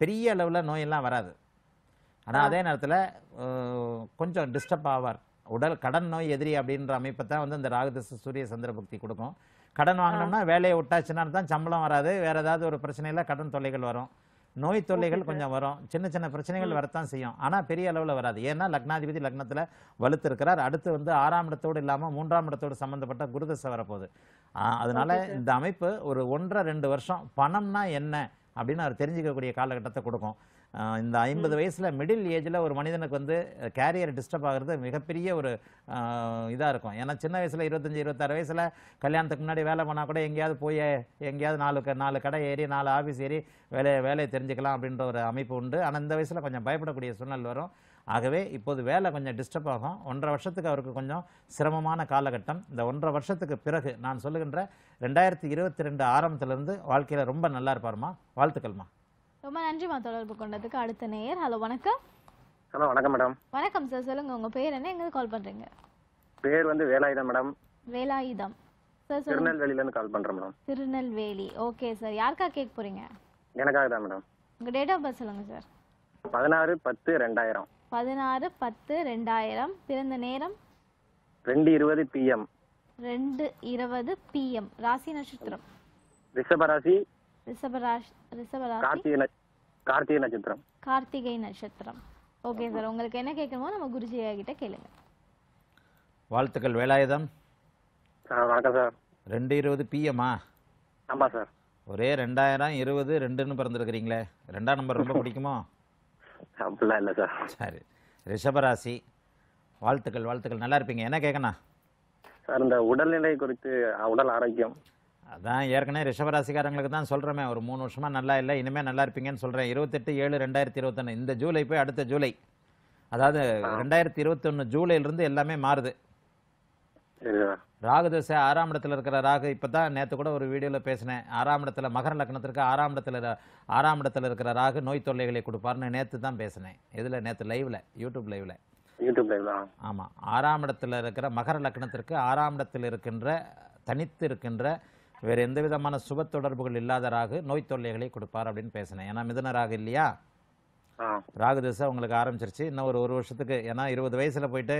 [SPEAKER 3] பெரிய அளவுல நோயெல்லாம் வராது. ஆனா அதே நேரத்துல கொஞ்சம் டிஸ்டர்ப் ஆவார். உடல் கடன் நோய் எதிரி அப்படின்ற அமைப்பை தான் வந்து இந்த ராகுதச சூரிய சந்திர புக்தி கொடுக்கும். கடன் வாங்கினோம்னா வேலையை விட்டாச்சுன்னா தான் சம்பளம் வராது. வேற ஏதாவது ஒரு பிரச்சனையில கடன் தொல்லைகள் வரும். நோய் தொல்லைகள் கொஞ்சம் வரும். சின்ன சின்ன பிரச்சனைகள் வரத்தான் செய்யும். ஆனா பெரிய அளவுல வராது. ஏன்னா லக்னாதிபதி லக்னத்துல வலுத்து இருக்கிறார் அடுத்து வந்து ஆறாம் இடத்தோடு இல்லாம மூன்றாம் இடத்தோடு சம்பந்தப்பட்ட குருதசை வரப்போகுது. அதனால இந்த அமைப்பு ஒரு ஒன்றரை ரெண்டு வருஷம் பணம்னா என்ன அப்படின்னு அவர் தெரிஞ்சுக்கக்கூடிய காலகட்டத்தை கொடுக்கும். இந்த ஐம்பது வயசுல மிடில் ஏஜ்ல ஒரு மனிதனுக்கு வந்து கேரியர் டிஸ்டர்ப் ஆகுறது மிகப்பெரிய ஒரு ஆ, இதா இருக்கும். ஏன்னா சின்ன வயசுல இருபத்தஞ்சு இருபத்தாறு வயசுல கல்யாணத்துக்கு முன்னாடி வேலை பண்ணா கூட எங்கேயாவது போய் எங்கேயாவது நாலு நாலு கடை ஏறி நாலு ஆபீஸ் ஏறி வேலையை வேலையை தெரிஞ்சுக்கலாம் அப்படின்ற ஒரு அமைப்பு உண்டு. ஆனா இந்த வயசுல கொஞ்சம் பயப்படக்கூடிய சூழ்நிலை வரும். ஆகவே இப்போது வேலை கொஞ்சம் டிஸ்டர்ப் ஆகும். ஒன்றரை வருஷத்துக்கு அவருக்கு கொஞ்சம் சிரமமான காலகட்டம். இந்த ஒன்றரை வருஷத்துக்கு பிறகு நான் சொல்லுகின்ற ரெண்டாயிரத்தி இருபத்தி ரெண்டு ஆரம்பத்திலிருந்து வாழ்க்கையில ரொம்ப நல்லா இருப்பாருமா? வாழ்த்துக்கள்மா.
[SPEAKER 1] ரொம்ப நன்றிமா தொடர்பு கொண்டதுக்கு அடுத்த நேயர். ஹலோ வணக்கம்.
[SPEAKER 7] ஹலோ வணக்கம் மேடம்
[SPEAKER 1] வணக்கம் சார் சொல்லுங்க உங்க பேர் என்ன? எங்க கால் பண்றீங்க?
[SPEAKER 7] பேர் வந்து வேலாயுதம் மேடம்
[SPEAKER 1] வேலாயுதம். சார் சொல்லுங்க.
[SPEAKER 7] திருநெல்வேலியில இருந்து கால் பண்றேன் மேடம்
[SPEAKER 1] திருநெல்வேலி. ஓகே சார் யாருக்கா கேட்க போறீங்க?
[SPEAKER 7] எனக்காக தான் மேடம்
[SPEAKER 1] உங்க டேட் ஆஃப் பர்த் சொல்லுங்க சார்
[SPEAKER 7] பதினாறு பத்து ரெண்டாயிரம்.
[SPEAKER 1] பதினாறு பத்து ரெண்டாயிரம். பிறந்த நேரம்?
[SPEAKER 7] ரெண்டு இருபது பிஎம்
[SPEAKER 1] ரெண்டு இருபது பிஎம் ராசி நட்சத்திரம்.
[SPEAKER 7] ரிஷபராசி
[SPEAKER 1] ரிஷபராசி ரிஷபராசி
[SPEAKER 7] கார்த்திகை நட்ச- கார்த்திகை நட்சத்திரம்.
[SPEAKER 1] கார்த்திகை நட்சத்திரம் ஓகே சார் உங்களுக்கு என்ன கேட்கணுமோ நம்ம குருஜி கிட்ட கேளுங்க.
[SPEAKER 3] வாழ்த்துக்கள் வேலாயுதம்.
[SPEAKER 7] வணக்கம் சார்
[SPEAKER 3] ரெண்டு இருபது பிஎம்மா
[SPEAKER 7] ஆமா சார்
[SPEAKER 3] ஒரே ரெண்டாயிரம் இருபது ரெண்டுன்னு பிறந்திருக்கிறீங்களே. ரெண்டாம் நம்பர் ரொம்ப பிடிக்குமோ?
[SPEAKER 7] அப்படிலாம் இல்லை சார்
[SPEAKER 3] சரி. ரிஷபராசி. வாழ்த்துக்கள் வாழ்த்துக்கள். நல்லா இருப்பீங்க. என்ன கேட்கணும்
[SPEAKER 7] சார் இந்த உடல்நிலை குறித்து உடல் ஆரோக்கியம்.
[SPEAKER 3] அதான் ஏற்கனவே ரிஷபராசிக்காரங்களுக்கு தான் சொல்கிறேமே ஒரு மூணு வருஷமா நல்லா இல்லை இனிமேல் நல்லா இருப்பீங்கன்னு சொல்கிறேன் இருபத்தெட்டு ஏழு ரெண்டாயிரத்தி இருபத்தொன்று இந்த ஜூலை போய் அடுத்த ஜூலை. அதாவது ரெண்டாயிரத்தி இருபத்தொன்று ஜூலையிலிருந்து எல்லாமே மாறுது. ராகு தசை ஆறாம் இடத்துல இருக்கிற ராகு இப்போ தான் நேற்று கூட ஒரு வீடியோவில் பேசினேன். ஆறாம் இடத்துல மகர லக்னத்திற்கு ஆறாம் இடத்துல ஆறாம் இடத்துல இருக்கிற ராகு நோய் தொல்லைகளை கொடுப்பார்னு நேற்று தான் பேசினேன். இதில் நேற்று லைவில் யூடியூப் லைவில்
[SPEAKER 7] யூடியூப் லைவ்ல
[SPEAKER 3] ஆமாம் ஆறாம் இடத்துல இருக்கிற மகர லக்னத்திற்கு ஆறாம் இடத்தில் இருக்கின்ற தனித்து இருக்கின்ற வேறு எந்த விதமான சுப தொடர்புகள் இல்லாத ராகு நோய் தொல்லைகளை கொடுப்பார் அப்படின்னு பேசினேன். ஏன்னா மிதுன ராகு இல்லையா? ராகு திசை உங்களுக்கு ஆரம்பிச்சிருச்சு. இன்னும் ஒரு ஒரு வருஷத்துக்கு ஏன்னா இருபது வயசில் போயிட்டு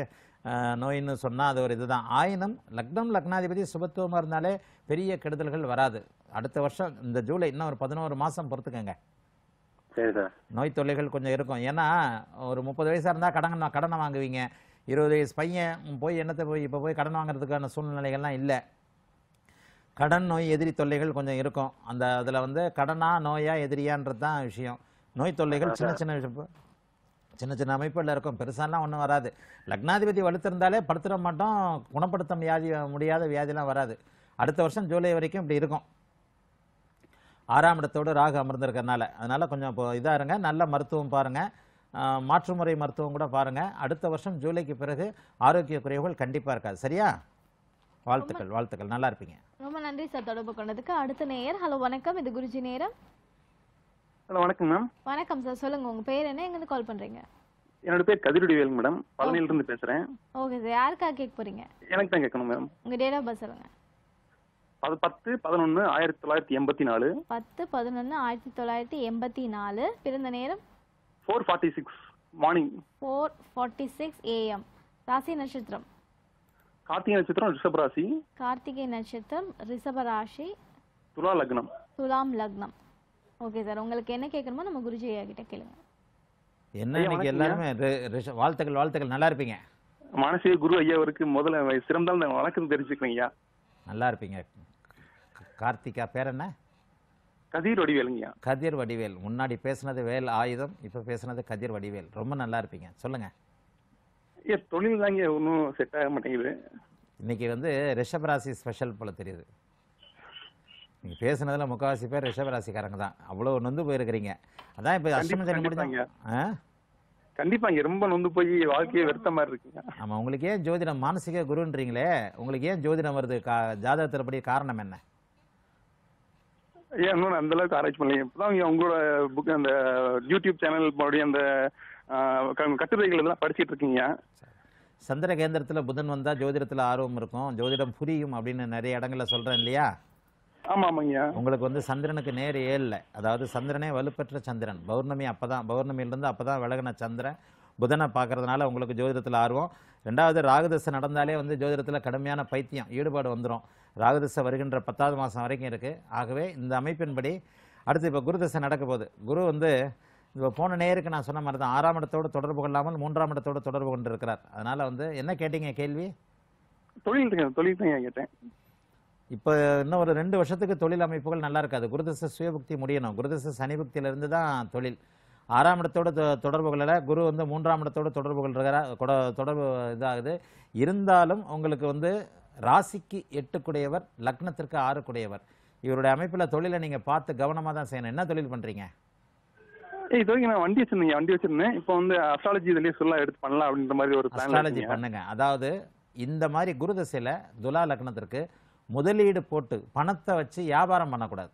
[SPEAKER 3] நோயின்னு சொன்னால் அது ஒரு இதுதான். ஆயினும் லக்னம் லக்னாதிபதி சுபத்துவமாக இருந்தாலே பெரிய கெடுதல்கள் வராது. அடுத்த வருஷம் இந்த ஜூலை இன்னும் ஒரு பதினோரு மாதம் பொறுத்துக்கங்க. நோய் தொல்லைகள் கொஞ்சம் இருக்கும். ஏன்னா ஒரு முப்பது வயசாக இருந்தால் கடன் கடனை வாங்குவீங்க. இருபது வயசு பையன் போய் என்னத்தை போய் இப்போ போய் கடன் வாங்குறதுக்கான சூழ்நிலைகள்லாம் இல்லை. கடன் நோய் எதிரி தொல்லைகள் கொஞ்சம் இருக்கும். அந்த அதில் வந்து கடனா நோயா எதிரியான்றது தான் விஷயம். நோய் தொல்லைகள் சின்ன சின்ன விஷயம். சின்ன சின்ன அமைப்புகளில் இருக்கும். பெருசாலாம் ஒன்றும் வராது. லக்னாதிபதி வலுத்திருந்தாலே படுத்துட மாட்டோம். குணப்படுத்த வியாதி முடியாத வியாதிலாம் வராது. அடுத்த வருஷம் ஜூலை வரைக்கும் இப்படி இருக்கும். ஆறாம் இடத்தோடு ராகு அமர்ந்திருக்கறனால அதனால கொஞ்சம் இப்போ இதாக இருங்க. நல்ல மருத்துவம் பாருங்க. ஆஹ் மாற்று முறை மருத்துவம் கூட பாருங்க. அடுத்த வருஷம் ஜூலைக்கு பிறகு ஆரோக்கிய குறைவுகள் கண்டிப்பாக இருக்காது. சரியா? வாழ்த்துக்கள் வாழ்த்துக்கள். நல்லா இருப்பீங்க.
[SPEAKER 1] ரொம்ப நன்றி சார் தொடர்பு கொண்டதுக்கு. அடுத்த நேயர் ஹலோ வணக்கம். இது குருஜி நேரம்.
[SPEAKER 6] ஹலோ வணக்கம் மேம்.
[SPEAKER 1] வணக்கம் சார். சொல்லுங்க உங்க பேர் என்ன? எங்கிருந்து கால் பண்றீங்க?
[SPEAKER 6] என்னோட பேர் கதிரொடிவேல் மேடம். பழனியில இருந்து பேசுறேன்.
[SPEAKER 1] Okay sir. யாருக்கா கேட்க போறீங்க?
[SPEAKER 6] எனக்கு தான் கேட்கணும் மேம்.
[SPEAKER 1] உங்க டேட் ஆஃப் பர்த் சொல்லுங்க.
[SPEAKER 6] அது பத்து பதினொன்னு ஆயிரத்தி தொள்ளாயிரத்தி எண்பத்தி நாலு.
[SPEAKER 1] பத்து பதினொன்று ஆயிரத்தி தொள்ளாயிரத்தி எண்பத்தி நாலு. பிறந்த நேரம்?
[SPEAKER 6] Four forty six morning
[SPEAKER 1] four forty six AM ராசி நட்சத்திரம்.
[SPEAKER 6] கார்த்திகை நட்சத்திரம் ரிஷபராசி.
[SPEAKER 1] கார்த்திகை நட்சத்திரம் ரிஷப ராசி
[SPEAKER 6] துலா லக்னம்.
[SPEAKER 1] துலாம் லக்னம். ஓகே சார் உங்களுக்கு என்ன கேட்கணுமோ நம்ம குருஜி கிட்ட கேளுங்க.
[SPEAKER 3] என்ன இன்னைக்கு. எல்லாருமே? வாழ்த்துக்கள் வாழ்த்துக்கள். நல்லா இருப்பீங்க.
[SPEAKER 8] மானசீக குரு ஐயா அவருக்கு முதல்ல சிறந்தால் வணக்கம் தெரிஞ்சுக்கிறேன் ஐயா.
[SPEAKER 3] நல்லா இருப்பீங்க. கார்த்திகா பேர் என்ன?
[SPEAKER 8] கதிர் வடிவேலுங்கய்யா
[SPEAKER 3] கதிர் வடிவேல். முன்னாடி பேசுனது வேல் ஆயுதம் இப்போ பேசுனது கதிர் வடிவேல். ரொம்ப நல்லா இருப்பீங்க. சொல்லுங்க.
[SPEAKER 8] ஐயா தொழில் தாங்க ஒன்றும் செட் ஆக மாட்டேங்குது.
[SPEAKER 3] இன்னைக்கு வந்து ரிஷபராசி ஸ்பெஷல் போல தெரியுது. நீங்க பேசுனதுல முக்காவாசி பேர் ரிஷபராசிக்காரங்க தான். அவ்வளோ நொந்து போயிருக்கிறீங்க. அதான் இப்போ அஷ்டம சனி முடிஞ்சாங்க ஆ?
[SPEAKER 8] கண்டிப்பாங்க ரொம்ப நொந்து போய் வாழ்க்கையே வெறுத்த மாதிரி இருக்குங்க.
[SPEAKER 3] ஆமா உங்களுக்கு ஏன் ஜோதிடம் மானசீக குருன்றீங்களே? உங்களுக்கு ஏன் ஜோதிடம் வருது? கா ஜாதகத்தின்படி காரணம் என்ன?
[SPEAKER 8] ஐயா இன்னும் அந்த அளவுக்கு ஆராய்ச்சி பண்ணலைங்க இப்பதான் உங்களோட புக் அந்த யூடியூப் சேனல் மறுபடியும் அந்த கட்டுரைகள் எல்லாம் படிச்சிட்டு இருக்கீங்க
[SPEAKER 3] சந்திர கேந்திரத்துல புதன் வந்தா ஜோதிடத்துல ஆர்வம் இருக்கும். ஜோதிடம் புரியும் அப்படின்னு நிறைய இடங்கள்ல சொல்றேன் இல்லையா?
[SPEAKER 8] ஆமா ஆமாங்கய்யா
[SPEAKER 3] உங்களுக்கு வந்து சந்திரனுக்கு நேர் ஏழுல அதாவது சந்திரனே வலுப்பெற்ற சந்திரன். பௌர்ணமி அப்பதான் பௌர்ணமியிலிருந்து அப்பதான் விலகின சந்திரன். புதனை பார்க்கறதுனால உங்களுக்கு ஜோதிடத்தில் ஆர்வம். ரெண்டாவது ராகுதசை நடந்தாலே வந்து ஜோதிடத்தில் கடுமையான பைத்தியம் ஈடுபாடு வந்துடும் ராகுதசை வருகின்ற பத்தாவது மாதம் வரைக்கும் இருக்குது ஆகவே இந்த அமைப்பின்படி அடுத்து இப்போ குருதசை நடக்க போகுது. குரு வந்து இப்போ போன நேருக்கு நான் சொன்ன மாதிரி தான் ஆறாம் இடத்தோடு தொடர்பு கொள்ளாமல் மூன்றாம் இடத்தோடு தொடர்பு கொண்டு இருக்கிறார் அதனால் வந்து என்ன கேட்டீங்க கேள்வி?
[SPEAKER 8] தொழில் தொழில் தான் கேட்டேன்.
[SPEAKER 3] இப்போ இன்னும் ஒரு ரெண்டு வருஷத்துக்கு தொழில் அமைப்புகள் நல்லா இருக்காது. குருதச சுயபுக்தி முடியணும். குருதச சனிபுக்தியிலிருந்து தான் தொழில். ஆறாம் இடத்தோட தொ- தொடர்பு கொள்ளல. குரு வந்து மூன்றாம் இடத்தோட தொடர்பு கொள்கிறார் கொட- தொடர்பு இதாகுது. இருந்தாலும் உங்களுக்கு வந்து ராசிக்கு எட்டுக்குடையவர் லக்னத்திற்கு ஆறுக்குடையவர். இவருடைய அமைப்பில் தொழிலை நீங்கள் பார்த்து கவனமாக தான் செய்யணும். என்ன தொழில் பண்ணுறீங்க
[SPEAKER 8] இது வரைக்கும் நான் வண்டி வச்சிருந்தேன் வண்டி வச்சிருந்தேன். இப்போ வந்து அஸ்ட்ராலஜி இதுலயே சொல்ல எடுத்து பண்ணலாம் அப்படின்ற மாதிரி ஒரு
[SPEAKER 3] அஸ்ட்ராலஜி பண்ணுங்க. அதாவது இந்த மாதிரி குரு தசையில துலா லக்னத்திற்கு முதலீடு போட்டு பணத்தை வச்சு வியாபாரம் பண்ணக்கூடாது.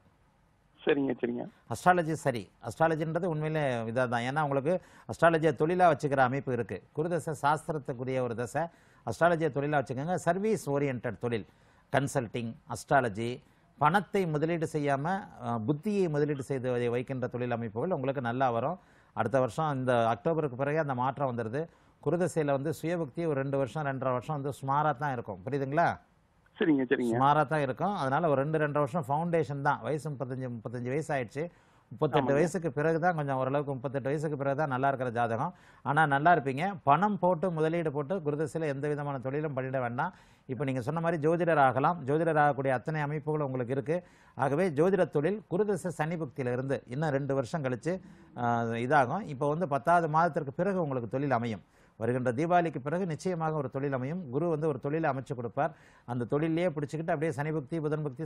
[SPEAKER 8] சரிங்க சரிங்க.
[SPEAKER 3] அஸ்ட்ராலஜி சரி. அஸ்ட்ராலஜின்றது உண்மையிலே இதாக தான் ஏன்னா உங்களுக்கு அஸ்ட்ராலஜியை தொழிலாக வச்சுக்கிற அமைப்பு இருக்குது குருதசை சாஸ்திரத்துக்குரிய ஒரு தசை. அஸ்ட்ராலஜியை தொழிலாக வச்சுக்கோங்க. சர்வீஸ் ஓரியன்ட் தொழில். கன்சல்டிங் அஸ்ட்ராலஜி பணத்தை முதலீடு செய்யாமல் புத்தியை முதலீடு செய்து வைக்கின்ற தொழில் அமைப்புகள் உங்களுக்கு நல்லா வரும். அடுத்த வருஷம் இந்த அக்டோபருக்கு பிறகு அந்த மாற்றம் வந்துடுது குருதசையில் வந்து சுயபக்தி ஒரு ரெண்டு வருஷம் ரெண்டரை வருஷம் வந்து சுமாராக தான் இருக்கும். புரியுதுங்களா?
[SPEAKER 8] சரிங்க சரிங்க.
[SPEAKER 3] சுமாராக தான் இருக்கும். அதனால ஒரு ரெண்டு ரெண்டரை வருஷம் ஃபவுண்டேஷன் தான். வயசு முப்பத்தஞ்சு முப்பத்தஞ்சு வயசு ஆயிடுச்சு. முப்பத்தெட்டு. வயசுக்கு பிறகு தான் கொஞ்சம் ஓரளவுக்கு முப்பத்தெட்டு வயசுக்கு பிறகு தான் நல்லா இருக்கிற ஜாதகம். ஆனால் நல்லா இருப்பீங்க. பணம் போட்டு முதலீடு போட்டு குருதசையில் எந்த விதமான தொழிலும் பண்ணிட வேண்டாம். இப்போ நீங்கள் சொன்ன மாதிரி ஜோதிடர் ஆகலாம். ஜோதிடர் ஆகக்கூடிய அத்தனை அமைப்புகளும் உங்களுக்கு இருக்குது ஆகவே ஜோதிட தொழில் குருதசை சனி புக்தியில இருந்து இன்னும் ரெண்டு வருஷம் கழிச்சு ஆஹ், இதாகும். இப்போ வந்து பத்தாவது மாதத்திற்கு பிறகு உங்களுக்கு தொழில் அமையும். வருகின்ற தீபாவளிக்கு பிறகு நிச்சயமாக ஒரு தொழில் அமையும். குரு வந்து ஒரு தொழிலை அமைச்சு கொடுப்பார். அந்த தொழிலையே பிடிச்சிக்கிட்டு அப்படியே சனி பக்தி புதன் பக்தி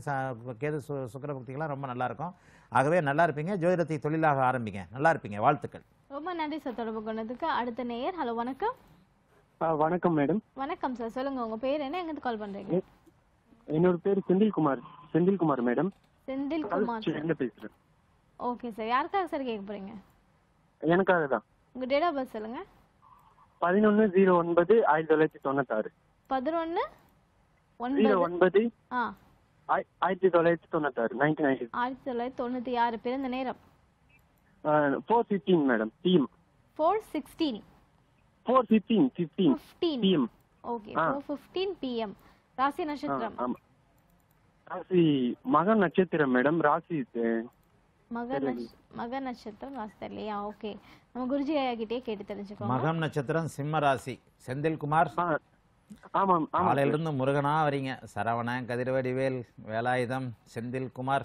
[SPEAKER 3] கேது சு சுக்கர பக்திகள்லாம் ரொம்ப நல்லா இருக்கும் ஆகவே நல்லா இருப்பீங்க. ஜோதிடத்தை தொழிலாக ஆரம்பிங்க. நல்லா இருப்பீங்க. வாழ்த்துக்கள்.
[SPEAKER 1] ரொம்ப நன்றி சார் தொடர்பு கொண்டதுக்கு. அடுத்த நேயர் ஹலோ வணக்கம்.
[SPEAKER 9] வணக்கம் மேடம்.
[SPEAKER 1] வணக்கம் சார். சொல்லுங்க உங்க பேர் என்ன? எங்கிருந்து கால் பண்றீங்க?
[SPEAKER 9] என்னோட பேர் செந்தில்குமார். செந்தில்குமார் மேடம்.
[SPEAKER 1] செந்தில் குமார் சார்
[SPEAKER 9] கள்ளக்குறிச்சியிலிருந்து பேசுறேன்.
[SPEAKER 1] Okay sir. யாருக்காக சார் கேட்க போறீங்க?
[SPEAKER 9] எனக்காக தான்.
[SPEAKER 1] உங்க டேட் ஆஃப் பர்த் சொல்லுங்க.
[SPEAKER 9] பதினொன்னு ஜீரோ ஒன்பது ஆயிரத்தி தொள்ளாயிரத்தி தொண்ணூத்தாறு.
[SPEAKER 1] பதினொன்னு
[SPEAKER 9] ஜீரோ
[SPEAKER 1] ஒன்பது
[SPEAKER 9] ஒன்பது
[SPEAKER 1] ஆ.
[SPEAKER 9] ஆய்- ஆயிரத்தி தொள்ளாயிரத்தி தொண்ணூத்தாறு நைன்டீன் நைன்டி
[SPEAKER 1] ஆயிரத்தி தொள்ளாயிரத்தி தொண்ணூத்தி ஆறு பிறந்த நேரம்?
[SPEAKER 9] Four fifteen madam PM
[SPEAKER 1] four sixteen
[SPEAKER 9] four fifteen fifteen
[SPEAKER 1] fifteen
[SPEAKER 9] PM
[SPEAKER 1] okay
[SPEAKER 9] ah.
[SPEAKER 1] Four fifteen PM ராசி நட்சத்திரம்?
[SPEAKER 9] ஆமா. ராசி மக நட்சத்திரம் மேடம் ராசி அஹ்,
[SPEAKER 1] மக
[SPEAKER 9] தெரியல.
[SPEAKER 1] நட்ச- மக நட்சத்திரம் ராசி தெரியலையா? ஓகே நம்ம குருஜி ஐயா கிட்டே கேட்டு தெரிஞ்சுக்கோங்க.
[SPEAKER 3] மகம் நட்சத்திரம் சிம்ம ராசி செந்தில்குமார்
[SPEAKER 9] ஆமாம் ஆமாம்.
[SPEAKER 3] காலையிலிருந்து முருகனா வரீங்க. சரவணன் கதிர்வடிவேல் வேலாயுதம் செந்தில்குமார்.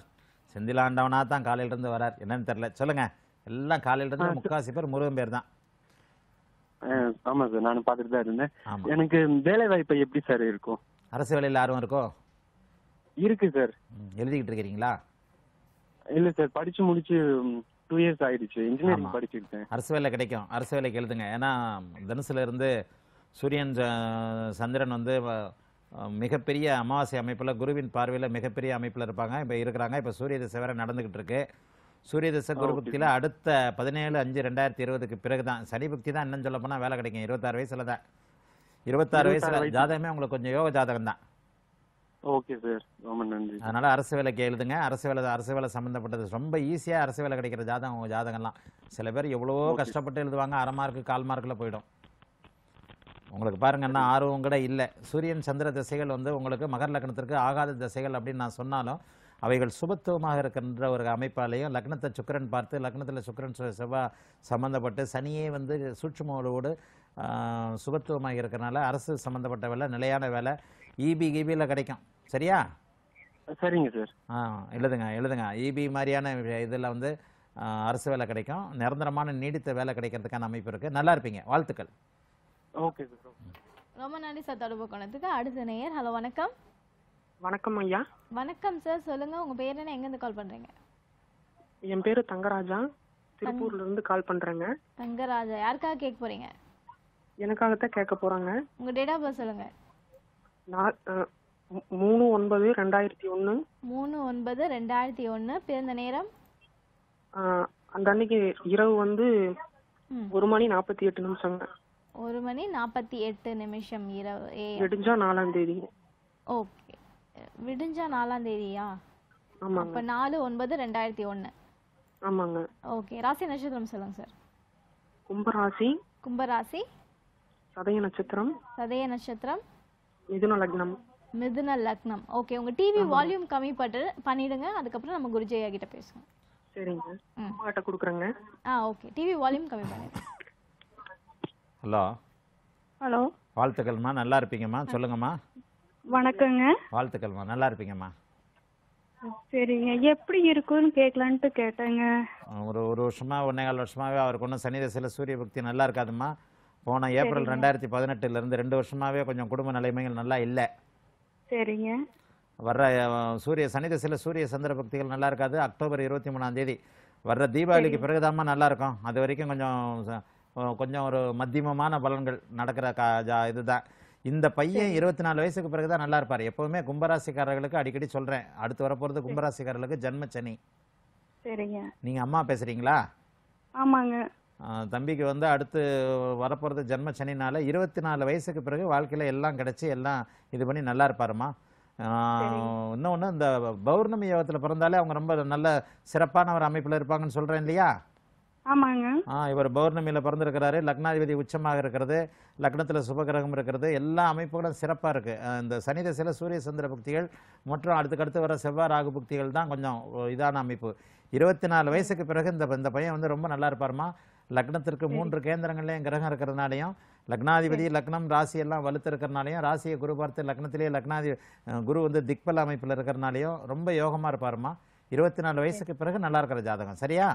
[SPEAKER 3] செந்திலாண்டவனா தான் காலையிலிருந்து வரார். என்னன்னு தெரியல. சொல்லுங்க. எல்லாம் காலையிலிருந்து முக்காசி பேர் முருகன் பேர் தான்.
[SPEAKER 9] ஆமா சார். நானும் பார்த்துட்டு தான் இருந்தேன். எனக்கு வேலை வாய்ப்பு எப்படி சார் இருக்கும்?
[SPEAKER 3] அரசு வேலையில் ஆர்வம் இருக்கோ?
[SPEAKER 9] இருக்கு சார்.
[SPEAKER 3] எழுதிக்கிட்டு இருக்கிறீங்களா?
[SPEAKER 9] இல்ல சார். படிச்சு முடிச்சு டூ இயர்ஸ் ஆயிடுச்சு. இன்ஜினியரிங். படிச்சிருக்கேன்
[SPEAKER 3] அரசு வேலை கிடைக்கும். அரசு வேலைக்கு எழுதுங்க. ஏன்னா தனுசுல இருந்து சூரியன் சந்திரன் வந்து மிகப்பெரிய அமாவாசை அமைப்பில் குருவின் பார்வையில் மிகப்பெரிய அமைப்பில் இருப்பாங்க. இப்போ இருக்கிறாங்க. இப்போ சூரிய திசை வேற நடந்துகிட்டு இருக்கு. சூரிய திசை குரு பக்தியில் அடுத்த பதினேழு அஞ்சு ரெண்டாயிரத்தி இருபதுக்கு பிறகு தான் சனி பக்தி தான் இன்னும் சொல்ல போனால் வேலை கிடைக்கும். இருபத்தாறு வயசுல தான் இருபத்தாறு வயசுல
[SPEAKER 9] வயசு.
[SPEAKER 3] ஜாதகமே உங்களுக்கு கொஞ்சம் யோக ஜாதகம் தான்
[SPEAKER 9] ஓகே சார். ரொம்ப நன்றி
[SPEAKER 3] அதனால அரசு வேலைக்கு எழுதுங்க அரசு வேலை அரசு வேலை சம்மந்தப்பட்டது ரொம்ப ஈஸியா அரசு வேலை கிடைக்கிற ஜாதகம் உங்க ஜாதகம்லாம். சில பேர் எவ்வளவோ கஷ்டப்பட்டு எழுதுவாங்க. அரை மார்க்கு கால் மார்க்கில் போயிடும். உங்களுக்கு பாருங்க என்ன ஆர்வம் கூட இல்லை. சூரியன் சந்திர திசைகள் வந்து உங்களுக்கு மகர லக்னத்திற்கு ஆகாத திசைகள் அப்படின்னு நான் சொன்னாலும் அவைகள் சுபத்துவமாக இருக்கின்ற ஒரு அமைப்பாலையும் லக்னத்தை சுக்கிரன் பார்த்து லக்னத்தில் சுக்கிரன் செவ்வாய் சம்மந்தப்பட்டு சனியே வந்து சூட்சுமோடு சுபத்துவமாக இருக்கிறனால அரசு சம்மந்தப்பட்ட வேலை நிலையான வேலை. இபி கிபியில் கிடைக்கும். சரியா?
[SPEAKER 9] சரிங்க சார்.
[SPEAKER 3] ஆ எழுதுங்க எழுதுங்க. இபி மாதிரியான இதில் வந்து அரசு வேலை கிடைக்கும். நிரந்தரமான நீடித்த வேலை கிடைக்கிறதுக்கான அமைப்பு இருக்குது நல்லா இருப்பீங்க. வாழ்த்துக்கள்.
[SPEAKER 9] Okay sir.
[SPEAKER 1] ரொம்ப நன்றி சார் தொடர்பு கொண்டதுக்கு. அடுத்த நேயர் ஹலோ வணக்கம்.
[SPEAKER 10] வணக்கம் ஐயா.
[SPEAKER 1] வணக்கம் சார். சொல்லுங்க உங்க பேர் என்ன? எங்கேருந்து கால் பண்றீங்க?
[SPEAKER 10] என் பேரு தங்கராஜா. திருப்பூர்ல இருந்து கால் பண்றேங்க.
[SPEAKER 1] தங்கராஜா. யாருக்காக கேட்க போறீங்க?
[SPEAKER 10] எனக்காகத்தான் கேட்க போறாங்க.
[SPEAKER 1] உங்க டேட் ஆஃப் பர்த் சொல்லுங்க.
[SPEAKER 10] மூணு ஒன்பது ரெண்டாயிரத்தி ஒண்ணு
[SPEAKER 1] மூணு ஒன்பது ரெண்டாயிரத்தி ஒன்று பிறந்த நேரம்?
[SPEAKER 10] அந்த அன்னைக்கு இரவு வந்து. ஒரு மணி நாற்பத்தி எட்டு நிமிஷங்க.
[SPEAKER 1] ஒரு மணி நாற்பத்தி எட்டு நிமிஷம் இரவு
[SPEAKER 10] விடிஞ்சா நாலாம் தேதி.
[SPEAKER 1] ஓகே. விடிஞ்சா நாலாம் தேதியா? அப்ப நாலு ஒன்பது ரெண்டாயிரத்தி ஒன்று
[SPEAKER 10] ஆமாங்க.
[SPEAKER 1] ஓகே. ராசி நட்சத்திரம் சொல்லுங்க சார்.
[SPEAKER 10] கும்பராசி.
[SPEAKER 1] கும்பராசி.
[SPEAKER 10] சதய நட்சத்திரம்.
[SPEAKER 1] சதய நட்சத்திரம்.
[SPEAKER 10] மிதுன லக்னம்.
[SPEAKER 1] மிதுன லக்னம். ஓகே உங்க டிவி வால்யூம் கம்மி பட்டு பண்ணிடுங்க. அதுக்கப்புறம் நம்ம குருஜயா கிட்ட பேசுவோம்.
[SPEAKER 10] சரிங்க.
[SPEAKER 1] ம்.
[SPEAKER 10] அம்மா கிட்ட கொடுக்குறேங்க.
[SPEAKER 1] ஆ ஓகே டிவி வால்யூம் கம்மி பண்ணிடுங்க.
[SPEAKER 3] ஹலோ.
[SPEAKER 6] ஹலோ.
[SPEAKER 3] வாழ்த்துக்கள்மா. நல்லா இருப்பீங்கம்மா. சொல்லுங்கம்மா.
[SPEAKER 6] வணக்கங்க.
[SPEAKER 3] வாழ்த்துக்கள்மா. நல்லா இருப்பீங்கம்மா.
[SPEAKER 6] சரிங்க. எப்படி இருக்குன்னு கேட்கலான்ட்டு கேட்டேங்க.
[SPEAKER 3] ஒரு ஒரு வருஷமா ஒன்னே கால் வருஷமாவே அவருக்கு ஒன்றும் சனி தசையில் சூரிய பக்தி நல்லா இருக்காதும்மா. போன ஏப்ரல் ரெண்டாயிரத்தி பதினெட்டுல இருந்து ரெண்டு வருஷமாவே கொஞ்சம் குடும்ப நிலைமைகள் நல்லா இல்லை.
[SPEAKER 6] சரிங்க.
[SPEAKER 3] வர்ற சூரிய சனி தசையில் சூரிய சந்திர பக்திகள் நல்லா இருக்காது. அக்டோபர் இருபத்தி மூணாம் தேதி. வர்ற தீபாவளிக்கு பிறகுதாம்மா நல்லா இருக்கும். அது வரைக்கும் கொஞ்சம் கொஞ்சம் ஒரு மத்தியமமான பலன்கள் நடக்கிற கா ஜா- இதுதான். இந்த பையன் இருபத்தி நாலு வயசுக்கு பிறகுதான் நல்லா இருப்பார். எப்பவுமே கும்பராசிக்காரர்களுக்கு அடிக்கடி சொல்றேன். அடுத்து வரப்போறது கும்பராசிக்காரர்களுக்கு ஜன்ம சனி.
[SPEAKER 6] சரிங்க.
[SPEAKER 3] நீங்க அம்மா பேசுறீங்களா?
[SPEAKER 6] ஆமாங்க.
[SPEAKER 3] தம்பிக்கு வந்து அடுத்து வரப்போகிறது ஜென்ம சனினால இருபத்தி நாலு வயசுக்கு பிறகு வாழ்க்கையில் எல்லாம் கிடைச்சி எல்லாம் இது பண்ணி நல்லா இருப்பாருமா இன்னொன்று இந்த பௌர்ணமி யோகத்தில் பிறந்தாலே அவங்க ரொம்ப நல்ல சிறப்பான ஒரு அமைப்பில் இருப்பாங்கன்னு சொல்கிறேன் இல்லையா?
[SPEAKER 6] ஆமாங்க.
[SPEAKER 3] ஆ இவர் பௌர்ணமியில் பிறந்திருக்கிறாரு. லக்னாதிபதி உச்சமாக இருக்கிறது. லக்னத்தில் சுபகிரகம் இருக்கிறது எல்லா அமைப்புகளும் சிறப்பாக இருக்குது இந்த சனி தசையில் சூரிய சந்திர புக்திகள் மற்றும் அடுத்துக்கடுத்து வர செவ்வாய் ராகு புக்திகள் தான் கொஞ்சம் இதான அமைப்பு. இருபத்தி நாலு வயசுக்கு பிறகு இந்த இந்த பையன் வந்து ரொம்ப நல்லா இருப்பாருமா லக்னத்திற்கு மூன்று கேந்திரங்கள்லையும் கிரகம் இருக்கிறதுனாலையும் லக்னாதிபதி லக்னம் ராசி எல்லாம் வலுத்து இருக்கிறனாலையும் ராசியை குரு பார்த்து லக்னத்திலேயே லக்னாதி குரு வந்து திக்பல அமைப்பில் இருக்கிறனாலையும் ரொம்ப யோகமாக இருப்பாருமா இருபத்தி நாலு வயசுக்கு பிறகு நல்லா இருக்கிற ஜாதகம். சரியா?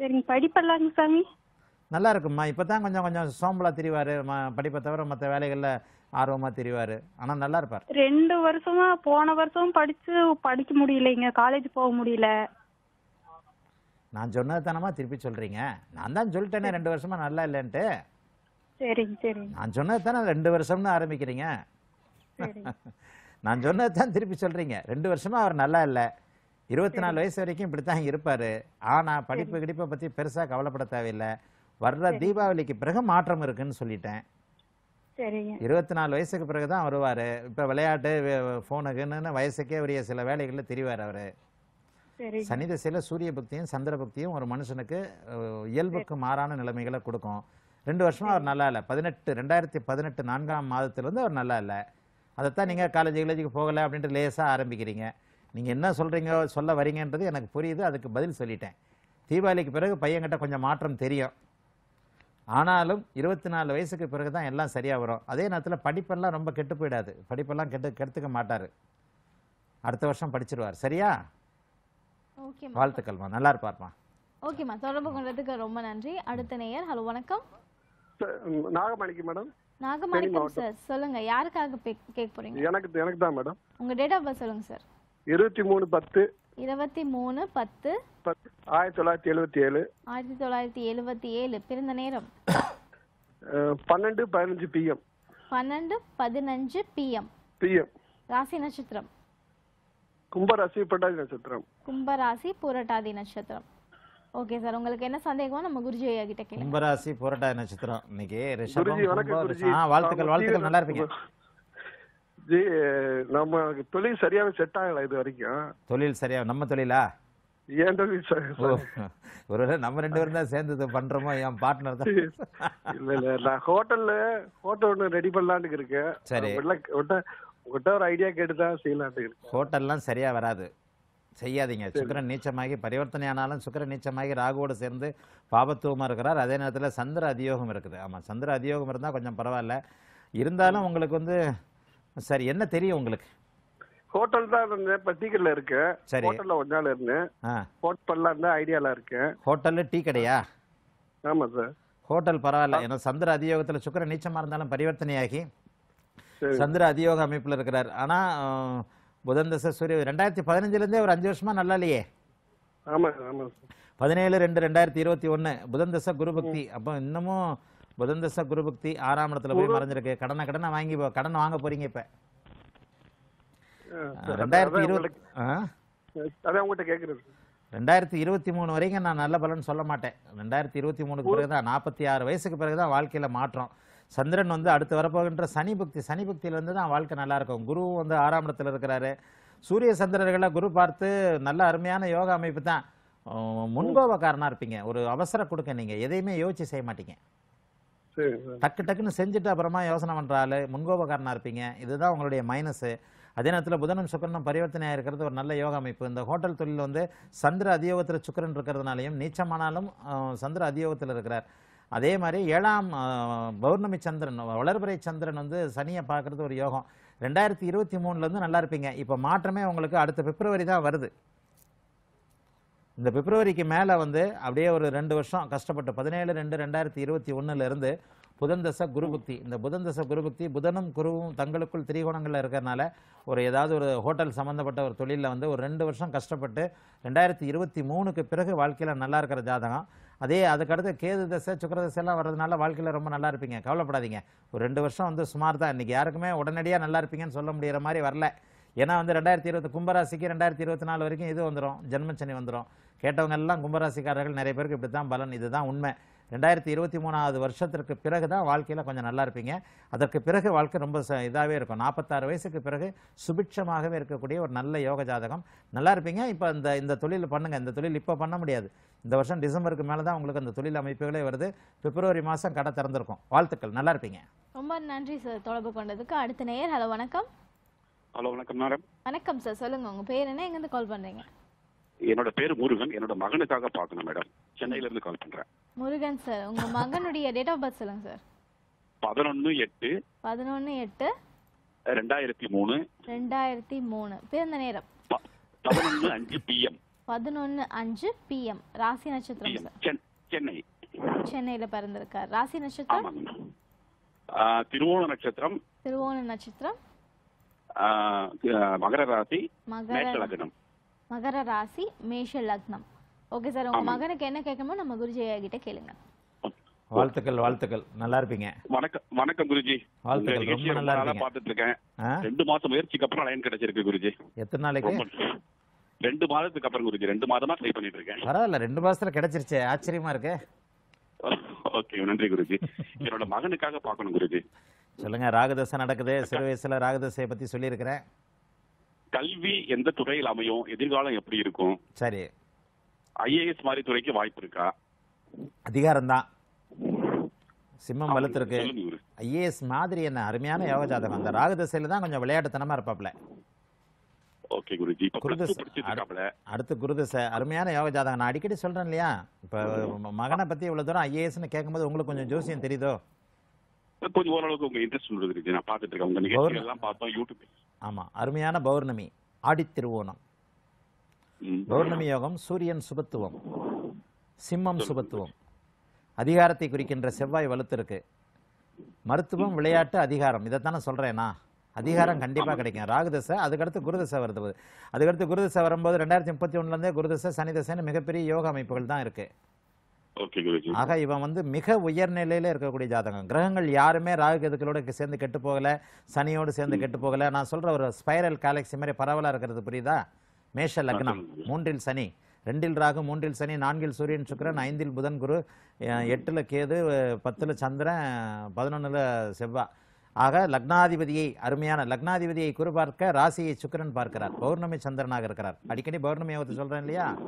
[SPEAKER 6] சரிங்க. படிப்பெல்லாங்க சாமி?
[SPEAKER 3] நல்லா இருக்கும்மா. இப்போ தான் கொஞ்சம் கொஞ்சம் சோம்பலா திரிவார். படிப்பை தவிர மற்ற வேலைகளில் ஆர்வமாக திரிவார். ஆனால் நல்லா இருப்பார்.
[SPEAKER 6] ரெண்டு வருஷமா போன வருஷம் படிச்சு படிக்க முடியலைங்க. காலேஜ் போக முடியல.
[SPEAKER 3] நான் சொன்னது தானமா திருப்பி சொல்கிறீங்க நான் தான் சொல்லிட்டேனே ரெண்டு வருஷமா நல்லா இல்லைன்ட்டு.
[SPEAKER 6] சரிங்க சரிங்க.
[SPEAKER 3] நான் சொன்னது தானே ரெண்டு வருஷம்னு ஆரம்பிக்கிறீங்க? நான் சொன்னது தான் திருப்பி சொல்கிறீங்க ரெண்டு வருஷமா அவர் நல்லா இல்லை. இருபத்தி நாலு வயசு வரைக்கும் இப்படி தான் இருப்பார். ஆனால் படிப்பு கிடிப்பை பற்றி பெருசாக கவலைப்பட தேவையில்லை. வர்ற தீபாவளிக்கு பிறகு மாற்றம் இருக்குன்னு சொல்லிட்டேன். இருபத்தி நாலு வயசுக்கு பிறகு தான் வருவார். இப்போ விளையாட்டு ஃபோனுக்குன்னு வயசுக்கே உரிய சில வேலைகளில் தெரிவார் அவர். சனி திசையில் சூரிய பக்தியும் சந்திர பக்தியும் ஒரு மனுஷனுக்கு இயல்புக்கு மாறான நிலைமைகளை கொடுக்கும். ரெண்டு வருஷமா அவர் நல்லா இல்லை. பதினெட்டு ரெண்டாயிரத்தி பதினெட்டு நான்காம் மாதத்திலிருந்து அவர் நல்லா இல்லை. அதைத்தான் நீங்கள் காலேஜ் கிலேஜுக்கு போகலை அப்படின்ட்டு லேசாக ஆரம்பிக்கிறீங்க. நீங்கள் என்ன சொல்கிறீங்க சொல்ல வரீங்கன்றது எனக்கு புரியுது. அதுக்கு பதில் சொல்லிட்டேன். தீபாவளிக்கு பிறகு பையன்கிட்ட கொஞ்சம் மாற்றம் தெரியும். ஆனாலும் இருபத்தி நாலு வயசுக்கு பிறகு தான் எல்லாம் சரியாக வரும். அதே நேரத்தில் படிப்பெல்லாம் ரொம்ப கெட்டு போயிடாது. படிப்பெல்லாம் கெட்டு கெடுத்துக்க மாட்டார். அடுத்த வருஷம் படிச்சிருவார். சரியா? வாழ்த்துக்கள்மா. நல்லா இருப்பார்மா
[SPEAKER 1] ஓகேம்மா தொடர்பு கொண்டதுக்கு ரொம்ப நன்றி. அடுத்த நேயர் ஹலோ வணக்கம்.
[SPEAKER 8] நாகமணிக்கு மேடம்.
[SPEAKER 1] நாகமாணிக்கம். சார்? சொல்லுங்க யாருக்காக கேட்க போறீங்க?
[SPEAKER 8] எனக்கு எனக்கு தான் மேடம்.
[SPEAKER 1] உங்க டேட் ஆஃப் பர்த் சொல்லுங்க சார்
[SPEAKER 8] இருபத்தி மூணு பத்து.
[SPEAKER 1] இருபத்தி மூணு பத்து.
[SPEAKER 8] பத்து ஆயிரத்தி தொள்ளாயிரத்தி எழுபத்தி ஏழு
[SPEAKER 1] ஆயிரத்தி தொள்ளாயிரத்தி எழுபத்தி ஏழு பிறந்த நேரம்?
[SPEAKER 8] பன்னெண்டு பதினஞ்சு பிஎம்
[SPEAKER 1] பன்னெண்டு பதினஞ்சு பிஎம்
[SPEAKER 8] பிஎம்
[SPEAKER 1] ராசி நட்சத்திரம்?
[SPEAKER 8] கும்பராசி பட்டாதி நட்சத்திரம்.
[SPEAKER 1] கும்பராசி பூரட்டாதி நட்சத்திரம். ஓகே சார் உங்களுக்கு என்ன சந்தேகமோ நம்ம குருஜி ஐயா கிட்ட கேளுங்க.
[SPEAKER 3] கும்பராசி புரட்டாய நட்சத்திரம். இன்னைக்கு ரிஷபம்
[SPEAKER 8] குருஜி வணக்கம்
[SPEAKER 3] கும்பம்,
[SPEAKER 8] குருஜி.
[SPEAKER 3] ஆ வாழ்த்துக்கள் வாழ்த்துக்கள். நல்லா இருப்பீங்க.
[SPEAKER 8] ஜி நம்ம தொழில் சரியாவே செட் ஆகல இது வரைக்கும்.
[SPEAKER 3] தொழில் சரியா நம்ம தொழிலா?
[SPEAKER 8] ஏன் தொழில்
[SPEAKER 3] ஒருவேளை நம்ம ரெண்டு பேரும் தான் சேர்ந்து இது பண்றோமோ என் பார்ட்னர் தான்.
[SPEAKER 8] இல்ல இல்ல நான் ஹோட்டல்ல ஹோட்டல் ஒண்ணு ரெடி பண்ணலான்னு இருக்கேன்.
[SPEAKER 3] சரி.
[SPEAKER 8] உங்கள்ட்ட ஒரு ஐடியா கேட்டு தான் செய்யலான்ட்டு இருக்கேன்.
[SPEAKER 3] ஹோட்டல்லாம் சரியா வராது. செய்யாதீங்க. சுக்கிரன் நீச்சமாகி பரிவர்த்தனை ஆனாலும் சுக்கிரன் நீச்சமாகி ராகுவோடு சேர்ந்து பாபத்துவமாக இருக்கிறார். அதே நேரத்தில் சந்திர அதியோகம் இருக்குது. ஆமாம் சந்திர அதியோகம் இருந்தால் கொஞ்சம் பரவாயில்ல. இருந்தாலும் உங்களுக்கு வந்து சரி என்ன தெரியும் உங்களுக்கு?
[SPEAKER 8] ஹோட்டல் தான் இருந்தேன் இப்ப சீக்கிரட்ல இருக்கு
[SPEAKER 3] சரி.
[SPEAKER 8] ஹோட்டல்ல ஒரு நாள் இருந்தேன்.
[SPEAKER 3] ஆ.
[SPEAKER 8] ஹோட்டல்ல இருந்தா ஐடியால இருக்கேன்.
[SPEAKER 3] ஹோட்டலில் டீ கடையா?
[SPEAKER 8] ஆமா சார்
[SPEAKER 3] ஹோட்டல் பரவாயில்ல. ஏன்னா சந்திர அதியோகத்தில் சுக்கிரன் நீச்சமாக இருந்தாலும் பரிவர்த்தனையாகி. சந்திர அதியோக அமைப்பில் இருக்கிறார். ஆனால் புதன் தசை சூரிய ரெண்டாயிரத்தி பதினஞ்சுலேருந்தே ஒரு அஞ்சு வருஷமா நல்லா இல்லையே. பதினேழு ரெண்டு ரெண்டாயிரத்தி இருபத்தி ஒன்று புதன் தசை குருபக்தி அப்போ இன்னமும் புதன் தசை குருபக்தி ஆறாம் இடத்துல போய் மறைஞ்சிருக்கு. கடனை கடனை வாங்கி கடன் வாங்க போறீங்க இப்போ. ரெண்டாயிரத்தி இருபத்தி ரெண்டாயிரத்தி இருபத்தி மூணு வரைக்கும் நான் நல்ல பலன் சொல்ல மாட்டேன். ரெண்டாயிரத்தி இருபத்தி மூணுக்கு பிறகு தான் நாற்பத்தி ஆறு வயசுக்கு பிறகு தான் வாழ்க்கையில் மாற்றம். சந்திரன் வந்து அடுத்து வரப்போகின்ற சனி புக்தி சனி புக்தியில இருந்து தான் வாழ்க்கை நல்லா இருக்கும். குருவும் வந்து ஆறாம் இடத்துல இருக்கிறாரு. சூரிய சந்திரர்களை குரு பார்த்து நல்ல அருமையான யோகா அமைப்பு தான். அஹ் முன்கோபக்காரனா இருப்பீங்க. ஒரு அவசர கொடுக்க நீங்க எதையுமே யோசிச்சு செய்ய மாட்டீங்க. டக்கு டக்குன்னு செஞ்சுட்டு அப்புறமா யோசனை பண்ற ஆளு முன்கோபக்காரனா இருப்பீங்க. இதுதான் உங்களுடைய மைனஸ் அதே நேரத்தில் புதனும் சுக்கரனும் பரிவர்த்தனையாக இருக்கிறது ஒரு நல்ல யோக அமைப்பு. இந்த ஹோட்டல் தொழில் வந்து சந்திர அதியோகத்தில் சுக்கரன் இருக்கிறதுனாலையும் நீச்சமானாலும் சந்திர அதியோகத்தில் இருக்கிறார். அதே மாதிரி ஏழாம் பௌர்ணமி சந்திரன் வளர்பிறை சந்திரன் வந்து சனியை பார்க்கறது ஒரு யோகம். ரெண்டாயிரத்தி இருபத்தி மூணுலேருந்து நல்லா இருப்பீங்க. இப்போ மாற்றமே உங்களுக்கு அடுத்த பிப்ரவரி தான் வருது. இந்த பிப்ரவரிக்கு மேலே வந்து அப்படியே ஒரு ரெண்டு வருஷம் கஷ்டப்பட்டு பதினேழு ரெண்டு ரெண்டாயிரத்தி இருபத்தி ஒன்றுலேருந்து புதன் தசை குருபக்தி இந்த புதன் தசை குருபக்தி புதனும் குருவும் தங்களுக்குள் திரிகோணங்களில் இருக்கிறனால ஒரு ஏதாவது ஒரு ஹோட்டல் சம்மந்தப்பட்ட ஒரு தொழிலில் வந்து ஒரு ரெண்டு வருஷம் கஷ்டப்பட்டு ரெண்டாயிரத்தி இருபத்தி மூணுக்கு பிறகு வாழ்க்கையில் நல்லா இருக்கிற ஜாதகம். அதே அதுக்கடுத்து கேது தசை சுக்கர தசைலாம் வர்றதுனால வாழ்க்கையில் ரொம்ப நல்லா இருப்பீங்க. கவலைப்படாதீங்க. ஒரு ரெண்டு வருஷம் வந்து சுமார் தான். இன்றைக்கி யாருக்குமே உடனடியாக நல்லா இருப்பீங்கன்னு சொல்ல முடியிற மாதிரி வரல. ஏன்னா வந்து ரெண்டாயிரத்தி இருபத்தி கும்பராசிக்கு ரெண்டாயிரத்தி இருபத்தி நாலு வரைக்கும் இது வந்துடும் ஜென்மச்சனி வந்துடும் கேட்டவங்க எல்லாம் கும்பராசிக்காரர்கள் நிறைய பேருக்கு இப்படி தான் பலன். இதுதான் உண்மை. ரெண்டாயிரத்தி இருபத்தி மூணாவது வருஷத்திற்கு பிறகு தான் வாழ்க்கையில் கொஞ்சம் நல்லா இருப்பீங்க. அதற்கு பிறகு வாழ்க்கை ரொம்ப இதாகவே இருக்கும். நாற்பத்தாறு வயசுக்கு பிறகு சுபிட்சமாகவே இருக்கக்கூடிய ஒரு நல்ல யோக ஜாதகம். நல்லா இருப்பீங்க. இப்போ இந்த இந்த தொழில் பண்ணுங்க. இந்த தொழில் இப்போ பண்ண முடியாது. இந்த வருஷம் டிசம்பருக்கு மேலே தான் உங்களுக்கு அந்த தொழில் அமைப்புகளே வருது. பிப்ரவரி மாதம் கடை திறந்திருக்கும். வாழ்த்துக்கள். நல்லா இருப்பீங்க.
[SPEAKER 1] ரொம்ப நன்றி சார் தொடர்பு கொண்டதுக்கு. அடுத்த நேயர் ஹலோ வணக்கம்.
[SPEAKER 11] ஹலோ வணக்கம். மேடம்
[SPEAKER 1] வணக்கம் சார். சொல்லுங்க. உங்க பேர் என்ன? எங்கேருந்து கால் பண்றீங்க?
[SPEAKER 11] என்னோட பேர் முருகன். என்னோட மகனுக்காக பார்க்கணும் மேடம். சென்னையில இருந்து கால் பண்றேன்.
[SPEAKER 1] முருகன் சார் உங்க மகனுடைய டேட் ஆஃப் பர்த் சொல்லுங்க சார்.
[SPEAKER 11] பதினொன்னு எட்டு
[SPEAKER 1] பதினொன்று எட்டு
[SPEAKER 11] ரெண்டாயிரத்தி மூணு.
[SPEAKER 1] ரெண்டாயிரத்தி மூணு. பிறந்த நேரம்.
[SPEAKER 11] பதினொன்னு அஞ்சு பிஎம்
[SPEAKER 1] பதினொன்று அஞ்சு பிஎம் ராசி நட்சத்திரம் சார்.
[SPEAKER 11] சென்னை.
[SPEAKER 1] சென்னையில பிறந்திருக்கார். ராசி நட்சத்திரம்?
[SPEAKER 11] திருவோண நட்சத்திரம்.
[SPEAKER 1] திருவோண நட்சத்திரம்.
[SPEAKER 11] மகர ராசி
[SPEAKER 1] மகர
[SPEAKER 11] லக்னம்.
[SPEAKER 1] மகர ராசி மேஷ லக்னம். ஓகே சார் உங்க. மகனுக்கு என்ன கேட்கணுமோ நம்ம குருஜயா கிட்ட கேளுங்க.
[SPEAKER 3] வாழ்த்துக்கள் வாழ்த்துக்கள். நல்லா இருப்பீங்க.
[SPEAKER 11] வணக்கம் வணக்கம் குருஜி.
[SPEAKER 3] வாழ்த்துக்கள். ரொம்ப நல்லா
[SPEAKER 11] பார்த்துட்டு இருக்கேன்? ரெண்டு மாசம் முயற்சிக்கு அப்புறம் லைன் கிடைச்சிருக்கு குருஜி.
[SPEAKER 3] எத்தனை நாளைக்கு?
[SPEAKER 11] ரெண்டு மாதத்துக்கு அப்புறம் குருஜி. ரெண்டு மாதமா ட்ரை பண்ணிட்டு இருக்கேன்
[SPEAKER 3] பரவாயில்ல ரெண்டு மாசத்துல கிடைச்சிருச்சே. ஆச்சரியமா இருக்கு.
[SPEAKER 11] ஓகே நன்றி குருஜி. என்னோட மகனுக்காக பார்க்கணும் குருஜி.
[SPEAKER 3] சொல்லுங்க ராகதசை நடக்குது. சிறு வயசுல ராகதசையை பத்தி சொல்லியிருக்கிறேன்.
[SPEAKER 11] கல்வி எந்த துறையில் அமையும்? எதிர்காலம் எப்படி இருக்கும்?
[SPEAKER 3] சரி.
[SPEAKER 11] ஐஏஎஸ் மாதிரி துறைக்கு வாய்ப்பு இருக்கா?
[SPEAKER 3] அதிகாரம் தான் சிம்மம் வலுத்திருக்கு ஐஏஎஸ் மாதிரி என்ன அருமையான யோக ஜாதகம் அந்த ராகதசையில தான் கொஞ்சம் விளையாட்டுத்தனமா இருப்பாப்ல.
[SPEAKER 11] ஓகே குருஜி.
[SPEAKER 3] அடுத்து குருதசை அருமையான யோக ஜாதகம் நான் அடிக்கடி சொல்றேன் இல்லையா? இப்ப மகனை பத்தி இவ்வளவு தூரம் ஐஏஎஸ்னு கேட்கும்போது உங்களுக்கு கொஞ்சம் ஜோசியம் தெரியுதோ?
[SPEAKER 11] கொஞ்சம் ஓரளவுக்கு உங்க இன்ட்ரெஸ்ட் நான் பார்த்துட்டு இருக்கேன். உங்க நிகழ்ச்சிகள் எல்லாம் பார்த்தோம். யூடியூப்
[SPEAKER 3] ஆமா. அருமையான பௌர்ணமி. ஆடித்திருவோணம். பௌர்ணமி யோகம் சூரியன் சுபத்துவம் சிம்மம் சுபத்துவம். அதிகாரத்தை குறிக்கின்ற செவ்வாய் வலுத்திருக்கு. மருத்துவம் விளையாட்டு அதிகாரம். இதைத்தானே சொல்றேனா? அதிகாரம் கண்டிப்பா கிடைக்கும். ராகுதசை அதுக்கடுத்து குருதசை வருது அதுக்கடுத்து குருதசை வரும்போது ரெண்டாயிரத்தி முப்பத்தி ஒண்ணுல இருந்தே குருதசை சனிதசைன்னு மிகப்பெரிய யோக அமைப்புகள் தான் இருக்கு. ஆக இவன் வந்து மிக உயர்நிலையில இருக்கக்கூடிய ஜாதகம். கிரகங்கள் யாருமே ராகு கேதுக்களோட சேர்ந்து கெட்டு போகல சனியோடு சேர்ந்து கெட்டு போகல. நான் சொல்ற ஒரு ஸ்பைரல் கேலக்சி மாதிரி பரவலா இருக்கிறது புரியுதா? மேஷ லக்னம். மூன்றில் சனி. ரெண்டில் ராகு மூன்றில் சனி நான்கில் சூரியன் சுக்கிரன் ஐந்தில் புதன் குரு எட்டுல கேது பத்துல சந்திரன் பதினொன்னுல செவ்வாய் ஆக லக்னாதிபதியை அருமையான லக்னாதிபதியை குரு பார்க்க ராசியை சுக்கிரன் பார்க்கிறார். பௌர்ணமி சந்திரனாக இருக்கிறார். அடிக்கடி பௌர்ணமி யோகத்தை சொல்றேன் இல்லையா?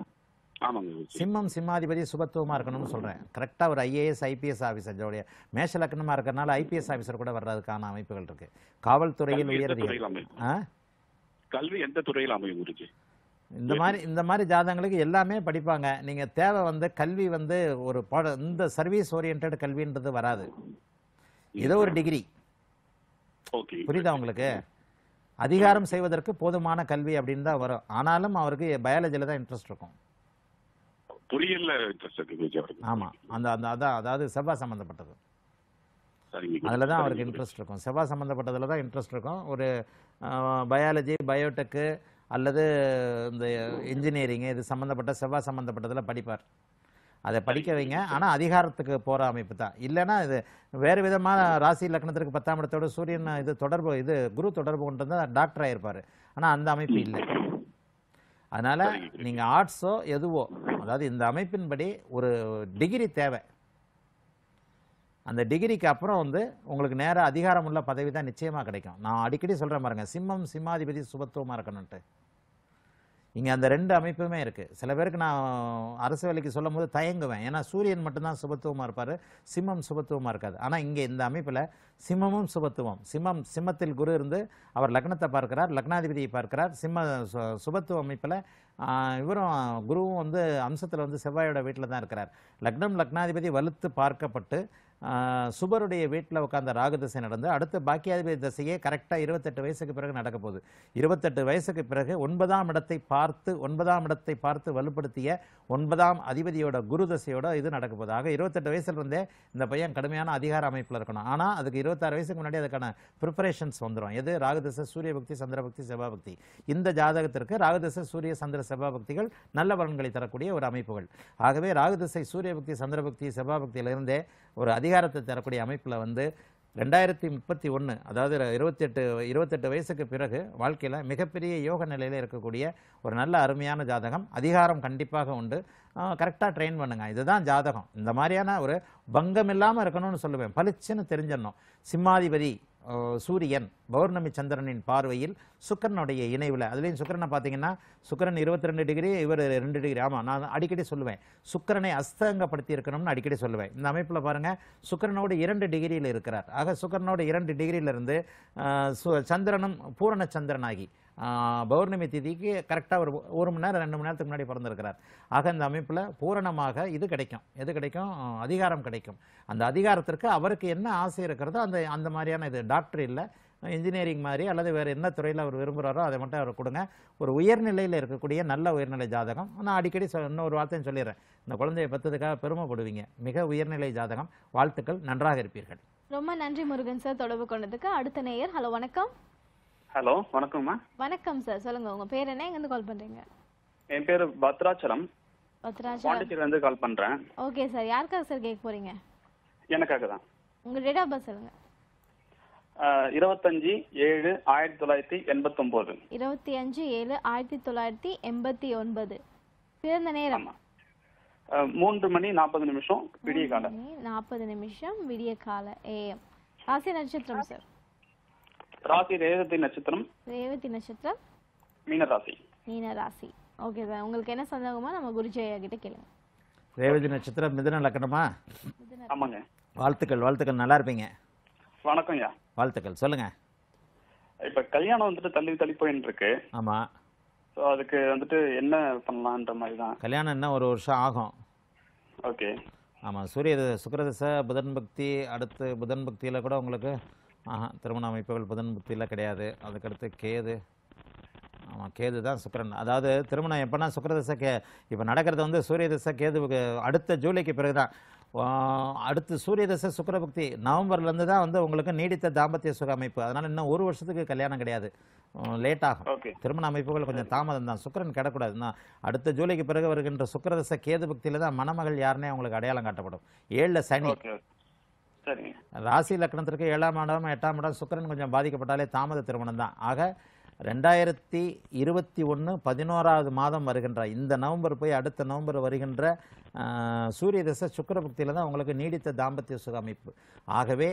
[SPEAKER 3] சிம்மம் சிம்மாதிபதி சுபத்துவமா இருக்கணும்னு சொல்றேன். கரெக்டா ஒரு ஐஏஎஸ் ஐபிஎஸ் ஆஃபீஸர் ஜோடிய. மேஷ லக்னமா இருக்கறனால ஐபிஎஸ் ஆஃபீஸர் கூட வர்றதுக்கான அமைப்புகள் இருக்கு. காவல்துறையில்
[SPEAKER 11] கல்வி எந்த
[SPEAKER 3] உயர்
[SPEAKER 11] துறையில் அமையும்?
[SPEAKER 3] ஆ?
[SPEAKER 11] கல்வி எந்த துறையில் அமையும்
[SPEAKER 3] இந்த மாதிரி இந்த மாதிரி ஜாதகங்களுக்கு எல்லாமே படிப்பாங்க. நீங்க தேவை வந்து கல்வி வந்து ஒரு பாட இந்த சர்வீஸ் ஓரியன்ட் கல்வின்றது வராது. ஏதோ ஒரு டிகிரி
[SPEAKER 11] ஓகே.
[SPEAKER 3] புரியுதா உங்களுக்கு? அதிகாரம் செய்வதற்கு போதுமான கல்வி அப்படின்னு தான் வரும். ஆனாலும் அவருக்கு பயாலஜில தான் இன்ட்ரெஸ்ட் இருக்கும்.
[SPEAKER 11] பொறியியல்ல இன்ட்ரெஸ்ட்
[SPEAKER 3] ஆமா. அந்த அந்த அதான் அதாவது செவ்வாய் சம்பந்தப்பட்டது.
[SPEAKER 11] சரிங்க. குருஜி.
[SPEAKER 3] அதில் தான் அவருக்கு. இன்ட்ரெஸ்ட் இருக்கும். செவ்வாய் சம்மந்தப்பட்டதில் தான் இன்ட்ரெஸ்ட் இருக்கும். ஒரு பயாலஜி பயோடெக்கு அல்லது இந்த இன்ஜினியரிங் இது சம்மந்தப்பட்ட செவ்வாய் சம்மந்தப்பட்டதில் படிப்பார். அதை படிக்க வைங்க. ஆனால் அதிகாரத்துக்கு போகிற அமைப்பு தான். இல்லைன்னா இது வேறு விதமான ராசி லக்னத்திற்கு பத்தாம் இடத்தோட சூரியன் இது தொடர்பு இது குரு தொடர்பு கொண்டு டாக்டர் ஆயிருப்பார். ஆனால் அந்த அமைப்பு இல்லை. அதனால நீங்க ஆர்ட்ஸோ எதுவோ அதாவது இந்த அமைப்பின்படி ஒரு டிகிரி தேவை. அந்த டிகிரிக்கு அப்புறம் வந்து உங்களுக்கு நேர அதிகாரமுள்ள பதவி தான் நிச்சயமாக கிடைக்கும். நான் அடிக்கடி சொல்கிறேன் பாருங்க சிம்மம் சிம்மாதிபதி சுபத்துவமாக இருக்கணும்ன்ட்டு. இங்கே அந்த ரெண்டு அமைப்புமே இருக்குது சில பேருக்கு நான் அரசு வேலைக்கு சொல்லும் போது தயங்குவேன். ஏன்னா சூரியன் மட்டும்தான் சுபத்துவமாக இருப்பார் சிம்மம் சுபத்துவமாக இருக்காது. ஆனால் இங்கே இந்த அமைப்பில் சிம்மமும் சுபத்துவம். சிம்மம் சிம்மத்தில் குரு இருந்து அவர் லக்னத்தை பார்க்கிறார் லக்னாதிபதியை பார்க்கிறார் சிம்ம சு- சுபத்துவ அமைப்பில் இவரும் குருவும் வந்து அம்சத்தில் வந்து செவ்வாயோட வீட்டில் தான் இருக்கிறார். லக்னம் லக்னாதிபதி வலுத்து பார்க்கப்பட்டு சுபருடைய வீட்டில் உட்கார்ந்த ராகு திசை நடந்து அடுத்த பாக்கியாதிபதி திசையே கரெக்டாக இருபத்தெட்டு வயசுக்கு பிறகு நடக்க போகுது. இருபத்தெட்டு வயசுக்கு பிறகு ஒன்பதாம் இடத்தை பார்த்து ஒன்பதாம் இடத்தை பார்த்து வலுப்படுத்திய ஒன்பதாம் அதிபதியோட குரு தசையோட இது நடக்க போகுது. ஆக இருபத்தெட்டு வயசுல இருந்தே இந்த பையன் கடுமையான அதிகார அமைப்பில் இருக்கணும். ஆனால் அதுக்கு இருபத்தாறு வயசுக்கு முன்னாடி அதுக்கான ப்ரிப்பரேஷன்ஸ் வந்துடும் எது? ராகுதசை சூரிய பக்தி சந்திர பக்தி செவ்வாய் பக்தி. இந்த ஜாதகத்திற்கு ராகுதசை சூரிய சந்திர செவ்வாய் பக்திகள் நல்ல பலன்களை தரக்கூடிய ஒரு அமைப்புகள். ஆகவே ராகுதிசை சூரிய பக்தி சந்திரபக்தி செவ்வாய் பக்தியிலிருந்தே ஒரு அதிகாரத்தை தரக்கூடிய அமைப்பில் வந்து ரெண்டாயிரத்தி முப்பத்தி ஒன்று அதாவது இருபத்தெட்டு இருபத்தெட்டு வயசுக்கு பிறகு வாழ்க்கையில் மிகப்பெரிய யோக நிலையில் இருக்கக்கூடிய ஒரு நல்ல அருமையான ஜாதகம் அதிகாரம் கண்டிப்பாக உண்டு. கரெக்டாக ட்ரெயின் பண்ணுங்க. இதுதான் ஜாதகம். இந்த மாதிரியான ஒரு பங்கம் இல்லாமல் இருக்கணும்னு சொல்லுவேன். பளிச்சுன்னு தெரிஞ்சிடணும். சிம்மாதிபதி சூரியன் பௌர்ணமி சந்திரனின் பார்வையில் சுக்கரனுடைய இணைவில். அதுலேயும் சுக்கிரனை பார்த்தீங்கன்னா சுக்கரன் இருபத்தி ரெண்டு டிகிரி இவர் ரெண்டு டிகிரி. ஆமாம் நான் அடிக்கடி சொல்லுவேன். சுக்கிரனை அஸ்தங்கப்படுத்தி இருக்கணும்னு அடிக்கடி சொல்லுவேன். இந்த அமைப்பில் பாருங்கள் சுக்கரனோட இரண்டு டிகிரியில் இருக்கிறார். ஆக சுக்கரனோட இரண்டு டிகிரியிலிருந்து சு- சந்திரனும் பூரண சந்திரனாகி பௌர்ணமி திதிக்கு கரெக்டாக ஒரு ஒரு மணி நேரம் ரெண்டு மணி நேரத்துக்கு முன்னாடி பிறந்திருக்கிறார். ஆக இந்த அமைப்பில் பூரணமாக இது கிடைக்கும். எது கிடைக்கும்? அதிகாரம் கிடைக்கும். அந்த அதிகாரத்திற்கு அவருக்கு என்ன ஆசை இருக்கிறதோ அந்த அந்த மாதிரியான இது டாக்டர் இல்லை இன்ஜினியரிங் மாதிரி அல்லது வேறு என்ன துறையில் அவர் விரும்புகிறாரோ அதை மட்டும் அவர் கொடுங்க. ஒரு உயர்நிலையில் இருக்கக்கூடிய நல்ல உயர்நிலை ஜாதகம். நான் அடிக்கடி சொல் இன்னொரு வார்த்தையும் சொல்லிடுறேன். இந்த குழந்தையை பத்ததுக்காக பெருமைப்படுவீங்க. மிக உயர்நிலை ஜாதகம். வாழ்த்துக்கள். நன்றாக இருப்பீர்கள்.
[SPEAKER 1] ரொம்ப நன்றி முருகன் சார். தொடர்பு கொண்டதுக்கு அடுத்த நேயர். ஹலோ வணக்கம்.
[SPEAKER 12] ஹலோ வணக்கம்மா.
[SPEAKER 1] வணக்கம் சார் சொல்லுங்க உங்க பேர் என்ன? எங்கேருந்து கால் பண்றீங்க?
[SPEAKER 12] என் பேர் பத்ராச்சலம்.
[SPEAKER 1] பத்ராஜா
[SPEAKER 12] பாண்டிச்சேரில இருந்து கால் பண்றேன்.
[SPEAKER 1] ஓகே சார் யாருக்காக சார் கேட்க போறீங்க?
[SPEAKER 12] எனக்காக தான்.
[SPEAKER 1] உங்க டேட் ஆஃப் பர்த் சொல்லுங்க.
[SPEAKER 12] இருபத்தஞ்சு ஏழு ஆயிரத்தி தொள்ளாயிரத்தி எண்பத்தொம்போது.
[SPEAKER 1] இருபத்தி அஞ்சு ஏழு ஆயிரத்தி தொள்ளாயிரத்தி எண்பத்தி ஒன்பது. பிறந்த நேரம்?
[SPEAKER 12] அஹ், மூன்று மணி நாற்பது நிமிஷம் விடிய காலம்
[SPEAKER 1] நாற்பது நிமிஷம் விடிய கால ஏஎம் ராசி நட்சத்திரம் சார்.
[SPEAKER 12] ராசி ரேவதி நட்சத்திரம்.
[SPEAKER 1] ரேவதி நட்சத்திரம்.
[SPEAKER 12] மீன ராசி
[SPEAKER 1] மீன ராசி ஓகே சார் உங்களுக்கு என்ன சந்தேகமா நம்ம குருஜி ஐயா கிட்ட கேளுங்க.
[SPEAKER 3] ரேவதி நட்சத்திரம் மிதுன லக்கணமா?
[SPEAKER 12] ஆமாங்க.
[SPEAKER 3] வாழ்த்துக்கள் வாழ்த்துக்கள். நல்லா இருப்பீங்க.
[SPEAKER 12] வணக்கம் ஐயா.
[SPEAKER 3] வாழ்த்துக்கள். சொல்லுங்க.
[SPEAKER 12] இப்ப கல்யாணம் வந்துட்டு தள்ளி தள்ளி போயின்னு இருக்கு
[SPEAKER 3] ஆமா.
[SPEAKER 12] ஸோ அதுக்கு வந்துட்டு என்ன பண்ணலான்ற மாதிரி தான்
[SPEAKER 3] கல்யாணம் என்ன ஒரு வருஷம் ஆகும்.
[SPEAKER 12] ஓகே
[SPEAKER 3] ஆமாம் சூரிய சுக்கிரதசை புதன் பக்தி அடுத்து புதன் பக்தியில் கூட உங்களுக்கு ஆஹா திருமண அமைப்புகள் புதன் பக்தியில் கிடையாது. அதுக்கடுத்து கேது. ஆமாம் கேது தான் சுக்கிரன். அதாவது திருமணம் எப்போனா சுக்கிரதசை கே இப்போ நடக்கிறது வந்து சூரிய தசை கேதுவுக்கு அடுத்த ஜூலைக்கு பிறகு தான் அடுத்து சூரிய தசை சுக்கிர பக்தி நவம்பர்லேருந்து தான் வந்து உங்களுக்கு நீடித்த தாம்பத்திய சுக அமைப்பு. அதனால் இன்னும் ஒரு வருஷத்துக்கு கல்யாணம் கிடையாது. லேட் ஆகும். திருமண அமைப்புகள் கொஞ்சம் தாமதம் தான். சுக்கிரன் கிடக்கூடாது. அடுத்த ஜூலைக்கு பிறகு வருகின்ற சுக்கிரதசை கேது பக்தியில் தான் மணமகள் யாருன்னே உங்களுக்கு அடையாளம் காட்டப்படும். ஏழில் சனி.
[SPEAKER 12] சரிங்க.
[SPEAKER 3] ராசி லக்னத்திற்கு ஏழாம் இடம் எட்டாம் இடம் சுக்கிரன் கொஞ்சம் பாதிக்கப்பட்டாலே தாமத திருமணம் தான். ஆக ரெண்டாயிரத்தி இருபத்தி ஒன்று பதினோராவது மாதம் வருகின்ற இந்த நவம்பர் போய் அடுத்த நவம்பர் வருகின்ற சூரிய தசை சுக்கரபக்தியில் தான் உங்களுக்கு நீடித்த தாம்பத்திய சுக அமைப்பு ஆகவே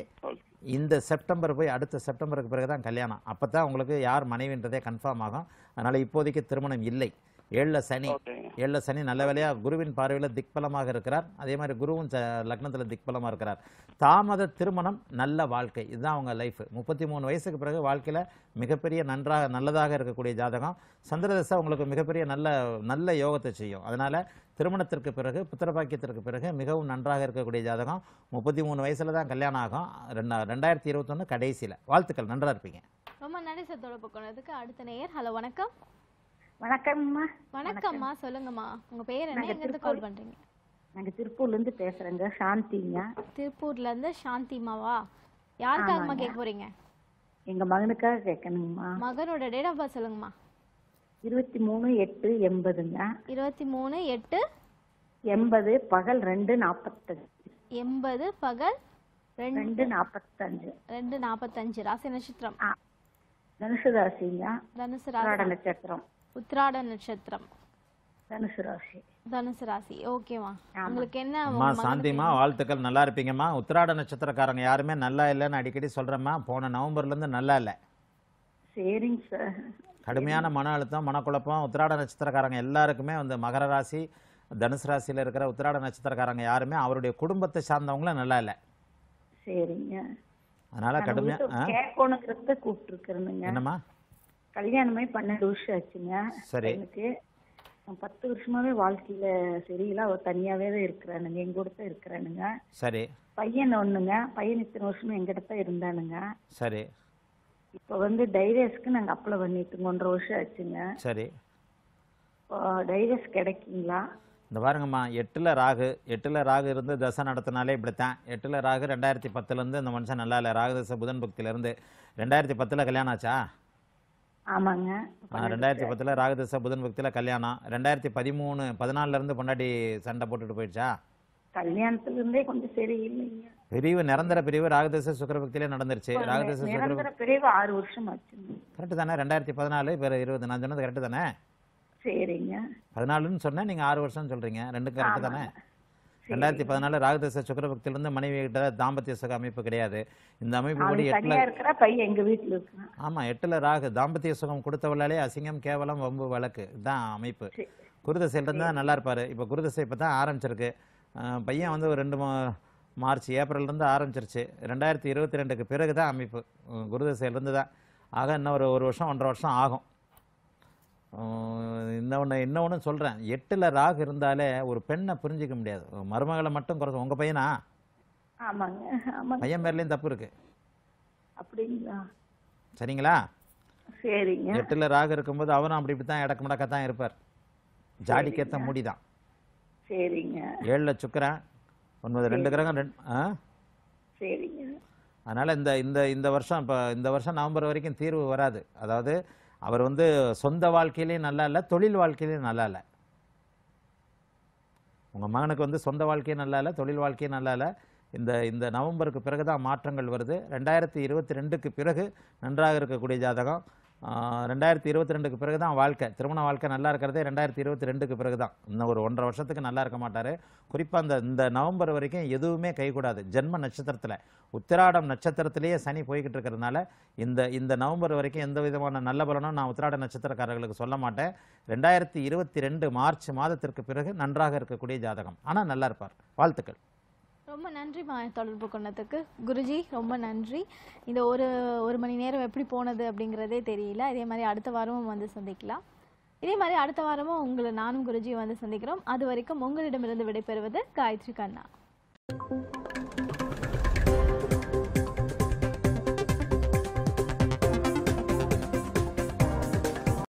[SPEAKER 3] இந்த செப்டம்பர் போய் அடுத்த செப்டம்பருக்கு பிறகு தான் கல்யாணம். அப்போ தான் உங்களுக்கு யார் மனைவின்றதே கன்ஃபார்ம் ஆகும். அதனால் இப்போதைக்கு திருமணம் இல்லை. ஏழில் சனி. ஏழில் சனி நல்ல வேலையா குருவின் பார்வையில் திக்பலமாக இருக்கிறார். அதே மாதிரி குருவும் ச- லக்னத்துல திக்பலமாக இருக்கிறார். தாமத திருமணம் நல்ல வாழ்க்கை. இதுதான் அவங்க லைஃப் முப்பத்தி மூணு வயசுக்கு பிறகு வாழ்க்கையில் மிகப்பெரிய நன்றாக நல்லதாக இருக்கக்கூடிய ஜாதகம். சந்திரதசை உங்களுக்கு மிகப்பெரிய நல்ல நல்ல யோகத்தை செய்யும். அதனால திருமணத்திற்கு பிறகு புத்திரபாக்கியத்திற்கு பிறகு மிகவும் நன்றாக இருக்கக்கூடிய ஜாதகம். முப்பத்தி மூணு வயசுல தான் கல்யாணம் ஆகும். ரெண்டா ரெண்டாயிரத்தி இருபத்தொன்று கடைசியில். வாழ்த்துக்கள். நன்றா இருப்பீங்க.
[SPEAKER 1] ரொம்ப நன்றி சார் தொடர்பு கொண்டதுக்கு அடுத்த நேயர். ஹலோ வணக்கம்.
[SPEAKER 13] வணக்கம்மா.
[SPEAKER 1] வணக்கம்மா சொல்லுங்கம்மா. உங்க பேர் என்ன? எங்க இருந்து கால் பண்றீங்க?
[SPEAKER 13] நாங்க திருப்பூர்ல இருந்து பேசுறேங்க. சாந்திங்க.
[SPEAKER 1] திருப்பூர்ல இருந்து சாந்திமாவா யாருக்காகம்மா
[SPEAKER 13] ஆமாங்க.
[SPEAKER 1] கேட்க போறீங்க
[SPEAKER 13] எங்க மகனுக்காக கேட்கணுங்கம்மா.
[SPEAKER 1] மகனோட டேட் ஆஃப் பர்த் சொல்லுங்கம்மா.
[SPEAKER 13] இருபத்தி மூணு எட்டு எண்பதுங்க.
[SPEAKER 1] இருபத்தி மூணு எட்டு?
[SPEAKER 13] எண்பது பகல் ரெண்டு நாற்பத்தஞ்சு
[SPEAKER 1] எண்பது பகல்
[SPEAKER 13] ரெண்டு நாற்பத்தஞ்சு
[SPEAKER 1] ரெண்டு நாற்பத்தஞ்சு ராசி நட்சத்திரம்.
[SPEAKER 13] தனுசு ராசிங்க.
[SPEAKER 1] தனுசு ராசி.
[SPEAKER 13] நட்சத்திரம்.
[SPEAKER 1] உத்திராட நட்சத்திரம்.
[SPEAKER 13] தனுசு ராசி.
[SPEAKER 1] தனுசு ராசி. ஓகேவா உங்களுக்கு என்ன
[SPEAKER 3] அம்மா சாந்திமா வாழ்த்துக்கள். நல்லா இருப்பீங்கம்மா. உத்திராட நட்சத்திரக்காரங்க யாருமே நல்லா இல்லைன்னு அடிக்கடி சொல்கிறேம்மா போன நவம்பர்லேருந்து நல்லா இல்லை.
[SPEAKER 13] சரிங்க சார்.
[SPEAKER 3] கடுமையான மன அழுத்தம் மனக்குழப்பம். உத்திராட நட்சத்திரக்காரங்க எல்லாருக்குமே வந்து மகர ராசி தனுசு ராசியில் இருக்கிற உத்திராட நட்சத்திரக்காரங்க யாருமே அவருடைய குடும்பத்தை சார்ந்தவங்களும் நல்லா இல்லை.
[SPEAKER 13] சரிங்க.
[SPEAKER 3] அதனால கடுமையா
[SPEAKER 13] உங்களுக்கு
[SPEAKER 3] ஆ?
[SPEAKER 13] கேட்கணுங்கிறத கூப்பிட்டு இருக்கிறேனுங்க
[SPEAKER 3] என்னம்மா?
[SPEAKER 13] கல்யாணமே பன்னெண்டு வருஷம் ஆச்சுங்க.
[SPEAKER 3] சரி.
[SPEAKER 13] எனக்கு பத்து வருஷமாவே வாழ்க்கையில சரியில்லை. அவர் தனியாவே தான் இருக்கிறானுங்க. எங்க கூட தான் இருக்கிறானுங்க.
[SPEAKER 3] சரி.
[SPEAKER 13] பையன் ஒண்ணுங்க. பையன் இத்தனை வருஷமா எங்கிட்ட தான் இருந்தானுங்க.
[SPEAKER 3] சரி.
[SPEAKER 13] இப்போ வந்து டைவர்ஸ்க்கு நாங்க அப்ளை பண்ணிட்டுங்க ஒன்றரை வருஷம் ஆச்சுங்க.
[SPEAKER 3] சரி.
[SPEAKER 13] டைவர்ஸ் கிடைக்குங்களா?
[SPEAKER 3] இந்த பாருங்கம்மா. எட்டில் ராகு. எட்டில் ராகு இருந்து தசை நடத்தினாலே இப்படித்தான். எட்டில் ராகு ரெண்டாயிரத்தி பத்துலேருந்து இந்த மனுஷன் நல்லா இல்லை ராகு தசை புதன் பக்தியிலேருந்து ரெண்டாயிரத்தி பத்தில் கல்யாணம் ஆச்சா?
[SPEAKER 13] ஆமாங்க.
[SPEAKER 3] ரெண்டாயிரத்தி பத்தில் ராகு தசை புதன் பக்தியில் கல்யாணம். ரெண்டாயிரத்தி பதிமூணு பதினாலிருந்து பொண்டாட்டி சண்டை போட்டுட்டு போயிடுச்சா?
[SPEAKER 13] கல்யாணத்துல இருந்தே கொஞ்சம் சரியில்லைங்க.
[SPEAKER 3] பிரிவு நிரந்தர பிரிவு ராகுதச சுக்கரபக்தியிலே நடந்துருச்சு. ராகுதச சுக்கர
[SPEAKER 13] பிரிவு ஆறு வருஷம் ஆச்சுங்க.
[SPEAKER 3] கரெக்டு தானே? ரெண்டாயிரத்தி பதினாலு இப்போ இருபது. நான் சொன்னது கரெக்டு தானே?
[SPEAKER 13] சரிங்க.
[SPEAKER 3] பதினாலுன்னு சொன்னேன் நீங்கள் ஆறு வருஷம் சொல்கிறீங்க ரெண்டும் கரெக்டு தானே? ரெண்டாயிரத்தி பதினாலு ராகுதச சுக்கரபக்தியிலேருந்து மனைவி கிட்ட தாம்பத்திய சுக அமைப்பு கிடையாது. இந்த அமைப்பு படி எட்டில்
[SPEAKER 13] பையன் எங்க வீட்டுல
[SPEAKER 3] ஆமாம் எட்டில் ராகு. தாம்பத்திய சுகம் கொடுத்தவளாலே அசிங்கம் கேவலம் வம்பு வழக்கு. இதுதான் அமைப்பு. குருதசையிலேருந்து தான் நல்லா இருப்பார். இப்போ குருதசை இப்போ தான் ஆரம்பிச்சிருக்கு பையன் வந்து ஒரு ரெண்டு மா- மார்ச் ஏப்ரல்லேருந்து ஆரம்பிச்சிருச்சு. ரெண்டாயிரத்தி இருபத்தி ரெண்டுக்கு பிறகு தான் அமைப்பு. உம் குருதசையிலேருந்து தான் ஆக இன்னும் ஒரு ஒரு வருஷம் ஒன்றரை வருஷம் ஆகும். இன்னொன்று இன்னொன்று சொல்கிறேன் எட்டில் ராகு இருந்தாலே ஒரு பெண்ணை புரிஞ்சிக்க முடியாது. மருமகளை மட்டும் குறைச்ச உங்கள் பையனா?
[SPEAKER 13] ஆமாங்க. ஆமாங்க.
[SPEAKER 3] பையன் பேர்லேயும் தப்பு இருக்குது
[SPEAKER 13] அப்படிங்களா?
[SPEAKER 3] சரிங்களா?
[SPEAKER 13] சரிங்க.
[SPEAKER 3] எட்டில் ராகு இருக்கும்போது அவரும் அப்படி இப்படி தான் இடக்கு முடக்க தான் இருப்பார். ஜாடிக்கேத்த மூடி தான்
[SPEAKER 13] சரிங்க.
[SPEAKER 3] ஏழில் சுக்கிரன் ஒன்பது ரெண்டு கிரகம் ரெண்டு ஆ?
[SPEAKER 13] சரிங்க.
[SPEAKER 3] அதனால் இந்த இந்த இந்த வருஷம் இப்போ இந்த வருஷம் நவம்பர் வரைக்கும் தீர்வு வராது. அதாவது அவர் வந்து சொந்த வாழ்க்கையிலேயும் நல்லா இல்லை தொழில் வாழ்க்கையிலேயும் நல்லா இல்லை. உங்கள் மகனுக்கு வந்து சொந்த வாழ்க்கையும் நல்லா இல்லை தொழில் வாழ்க்கையும் நல்லா இல்லை. இந்த இந்த நவம்பருக்கு பிறகு தான் மாற்றங்கள் வருது. ரெண்டாயிரத்தி இருபத்தி ரெண்டுக்கு பிறகு நன்றாக இருக்கக்கூடிய ஜாதகம். ரெண்டாயிரத்தி இருபத்தி ரெண்டுக்கு பிறகு தான் வாழ்க்கை. திருமண வாழ்க்கை நல்லா இருக்கிறதே ரெண்டாயிரத்தி இருபத்தி ரெண்டுக்கு பிறகு தான் இன்னும் ஒரு ஒன்றரை வருஷத்துக்கு நல்லா இருக்க மாட்டார். குறிப்பாக அந்த இந்த நவம்பர் வரைக்கும் எதுவுமே கைகூடாது ஜென்ம நட்சத்திரத்தில் உத்திராடம் நட்சத்திரத்திலேயே சனி போய்கிட்டு இருக்கிறதுனால இந்த இந்த நவம்பர் வரைக்கும் எந்த விதமான நல்ல பலனும் நான் உத்திராட நட்சத்திரக்காரர்களுக்கு சொல்ல மாட்டேன். ரெண்டாயிரத்தி இருபத்தி ரெண்டு மார்ச் மாதத்திற்கு பிறகு நன்றாக இருக்கக்கூடிய ஜாதகம். ஆனால் நல்லா இருப்பார். வாழ்த்துக்கள்.
[SPEAKER 1] ரொம்ப நன்றி தொடர்பு கொண்டதுக்கு. குருஜி ரொம்ப நன்றி. இந்த ஒரு ஒரு மணி நேரம் எப்படி போனது அப்படிங்கிறதே தெரியல. இதே மாதிரி அடுத்த வாரமும் வந்து சந்திக்கலாம். இதே மாதிரி அடுத்த வாரமும் உங்களை நானும் குருஜியும் வந்து சந்திக்கிறோம். அது வரைக்கும் உங்களிடமிருந்து விடைபெறுவது காயத்ரி கண்ணா.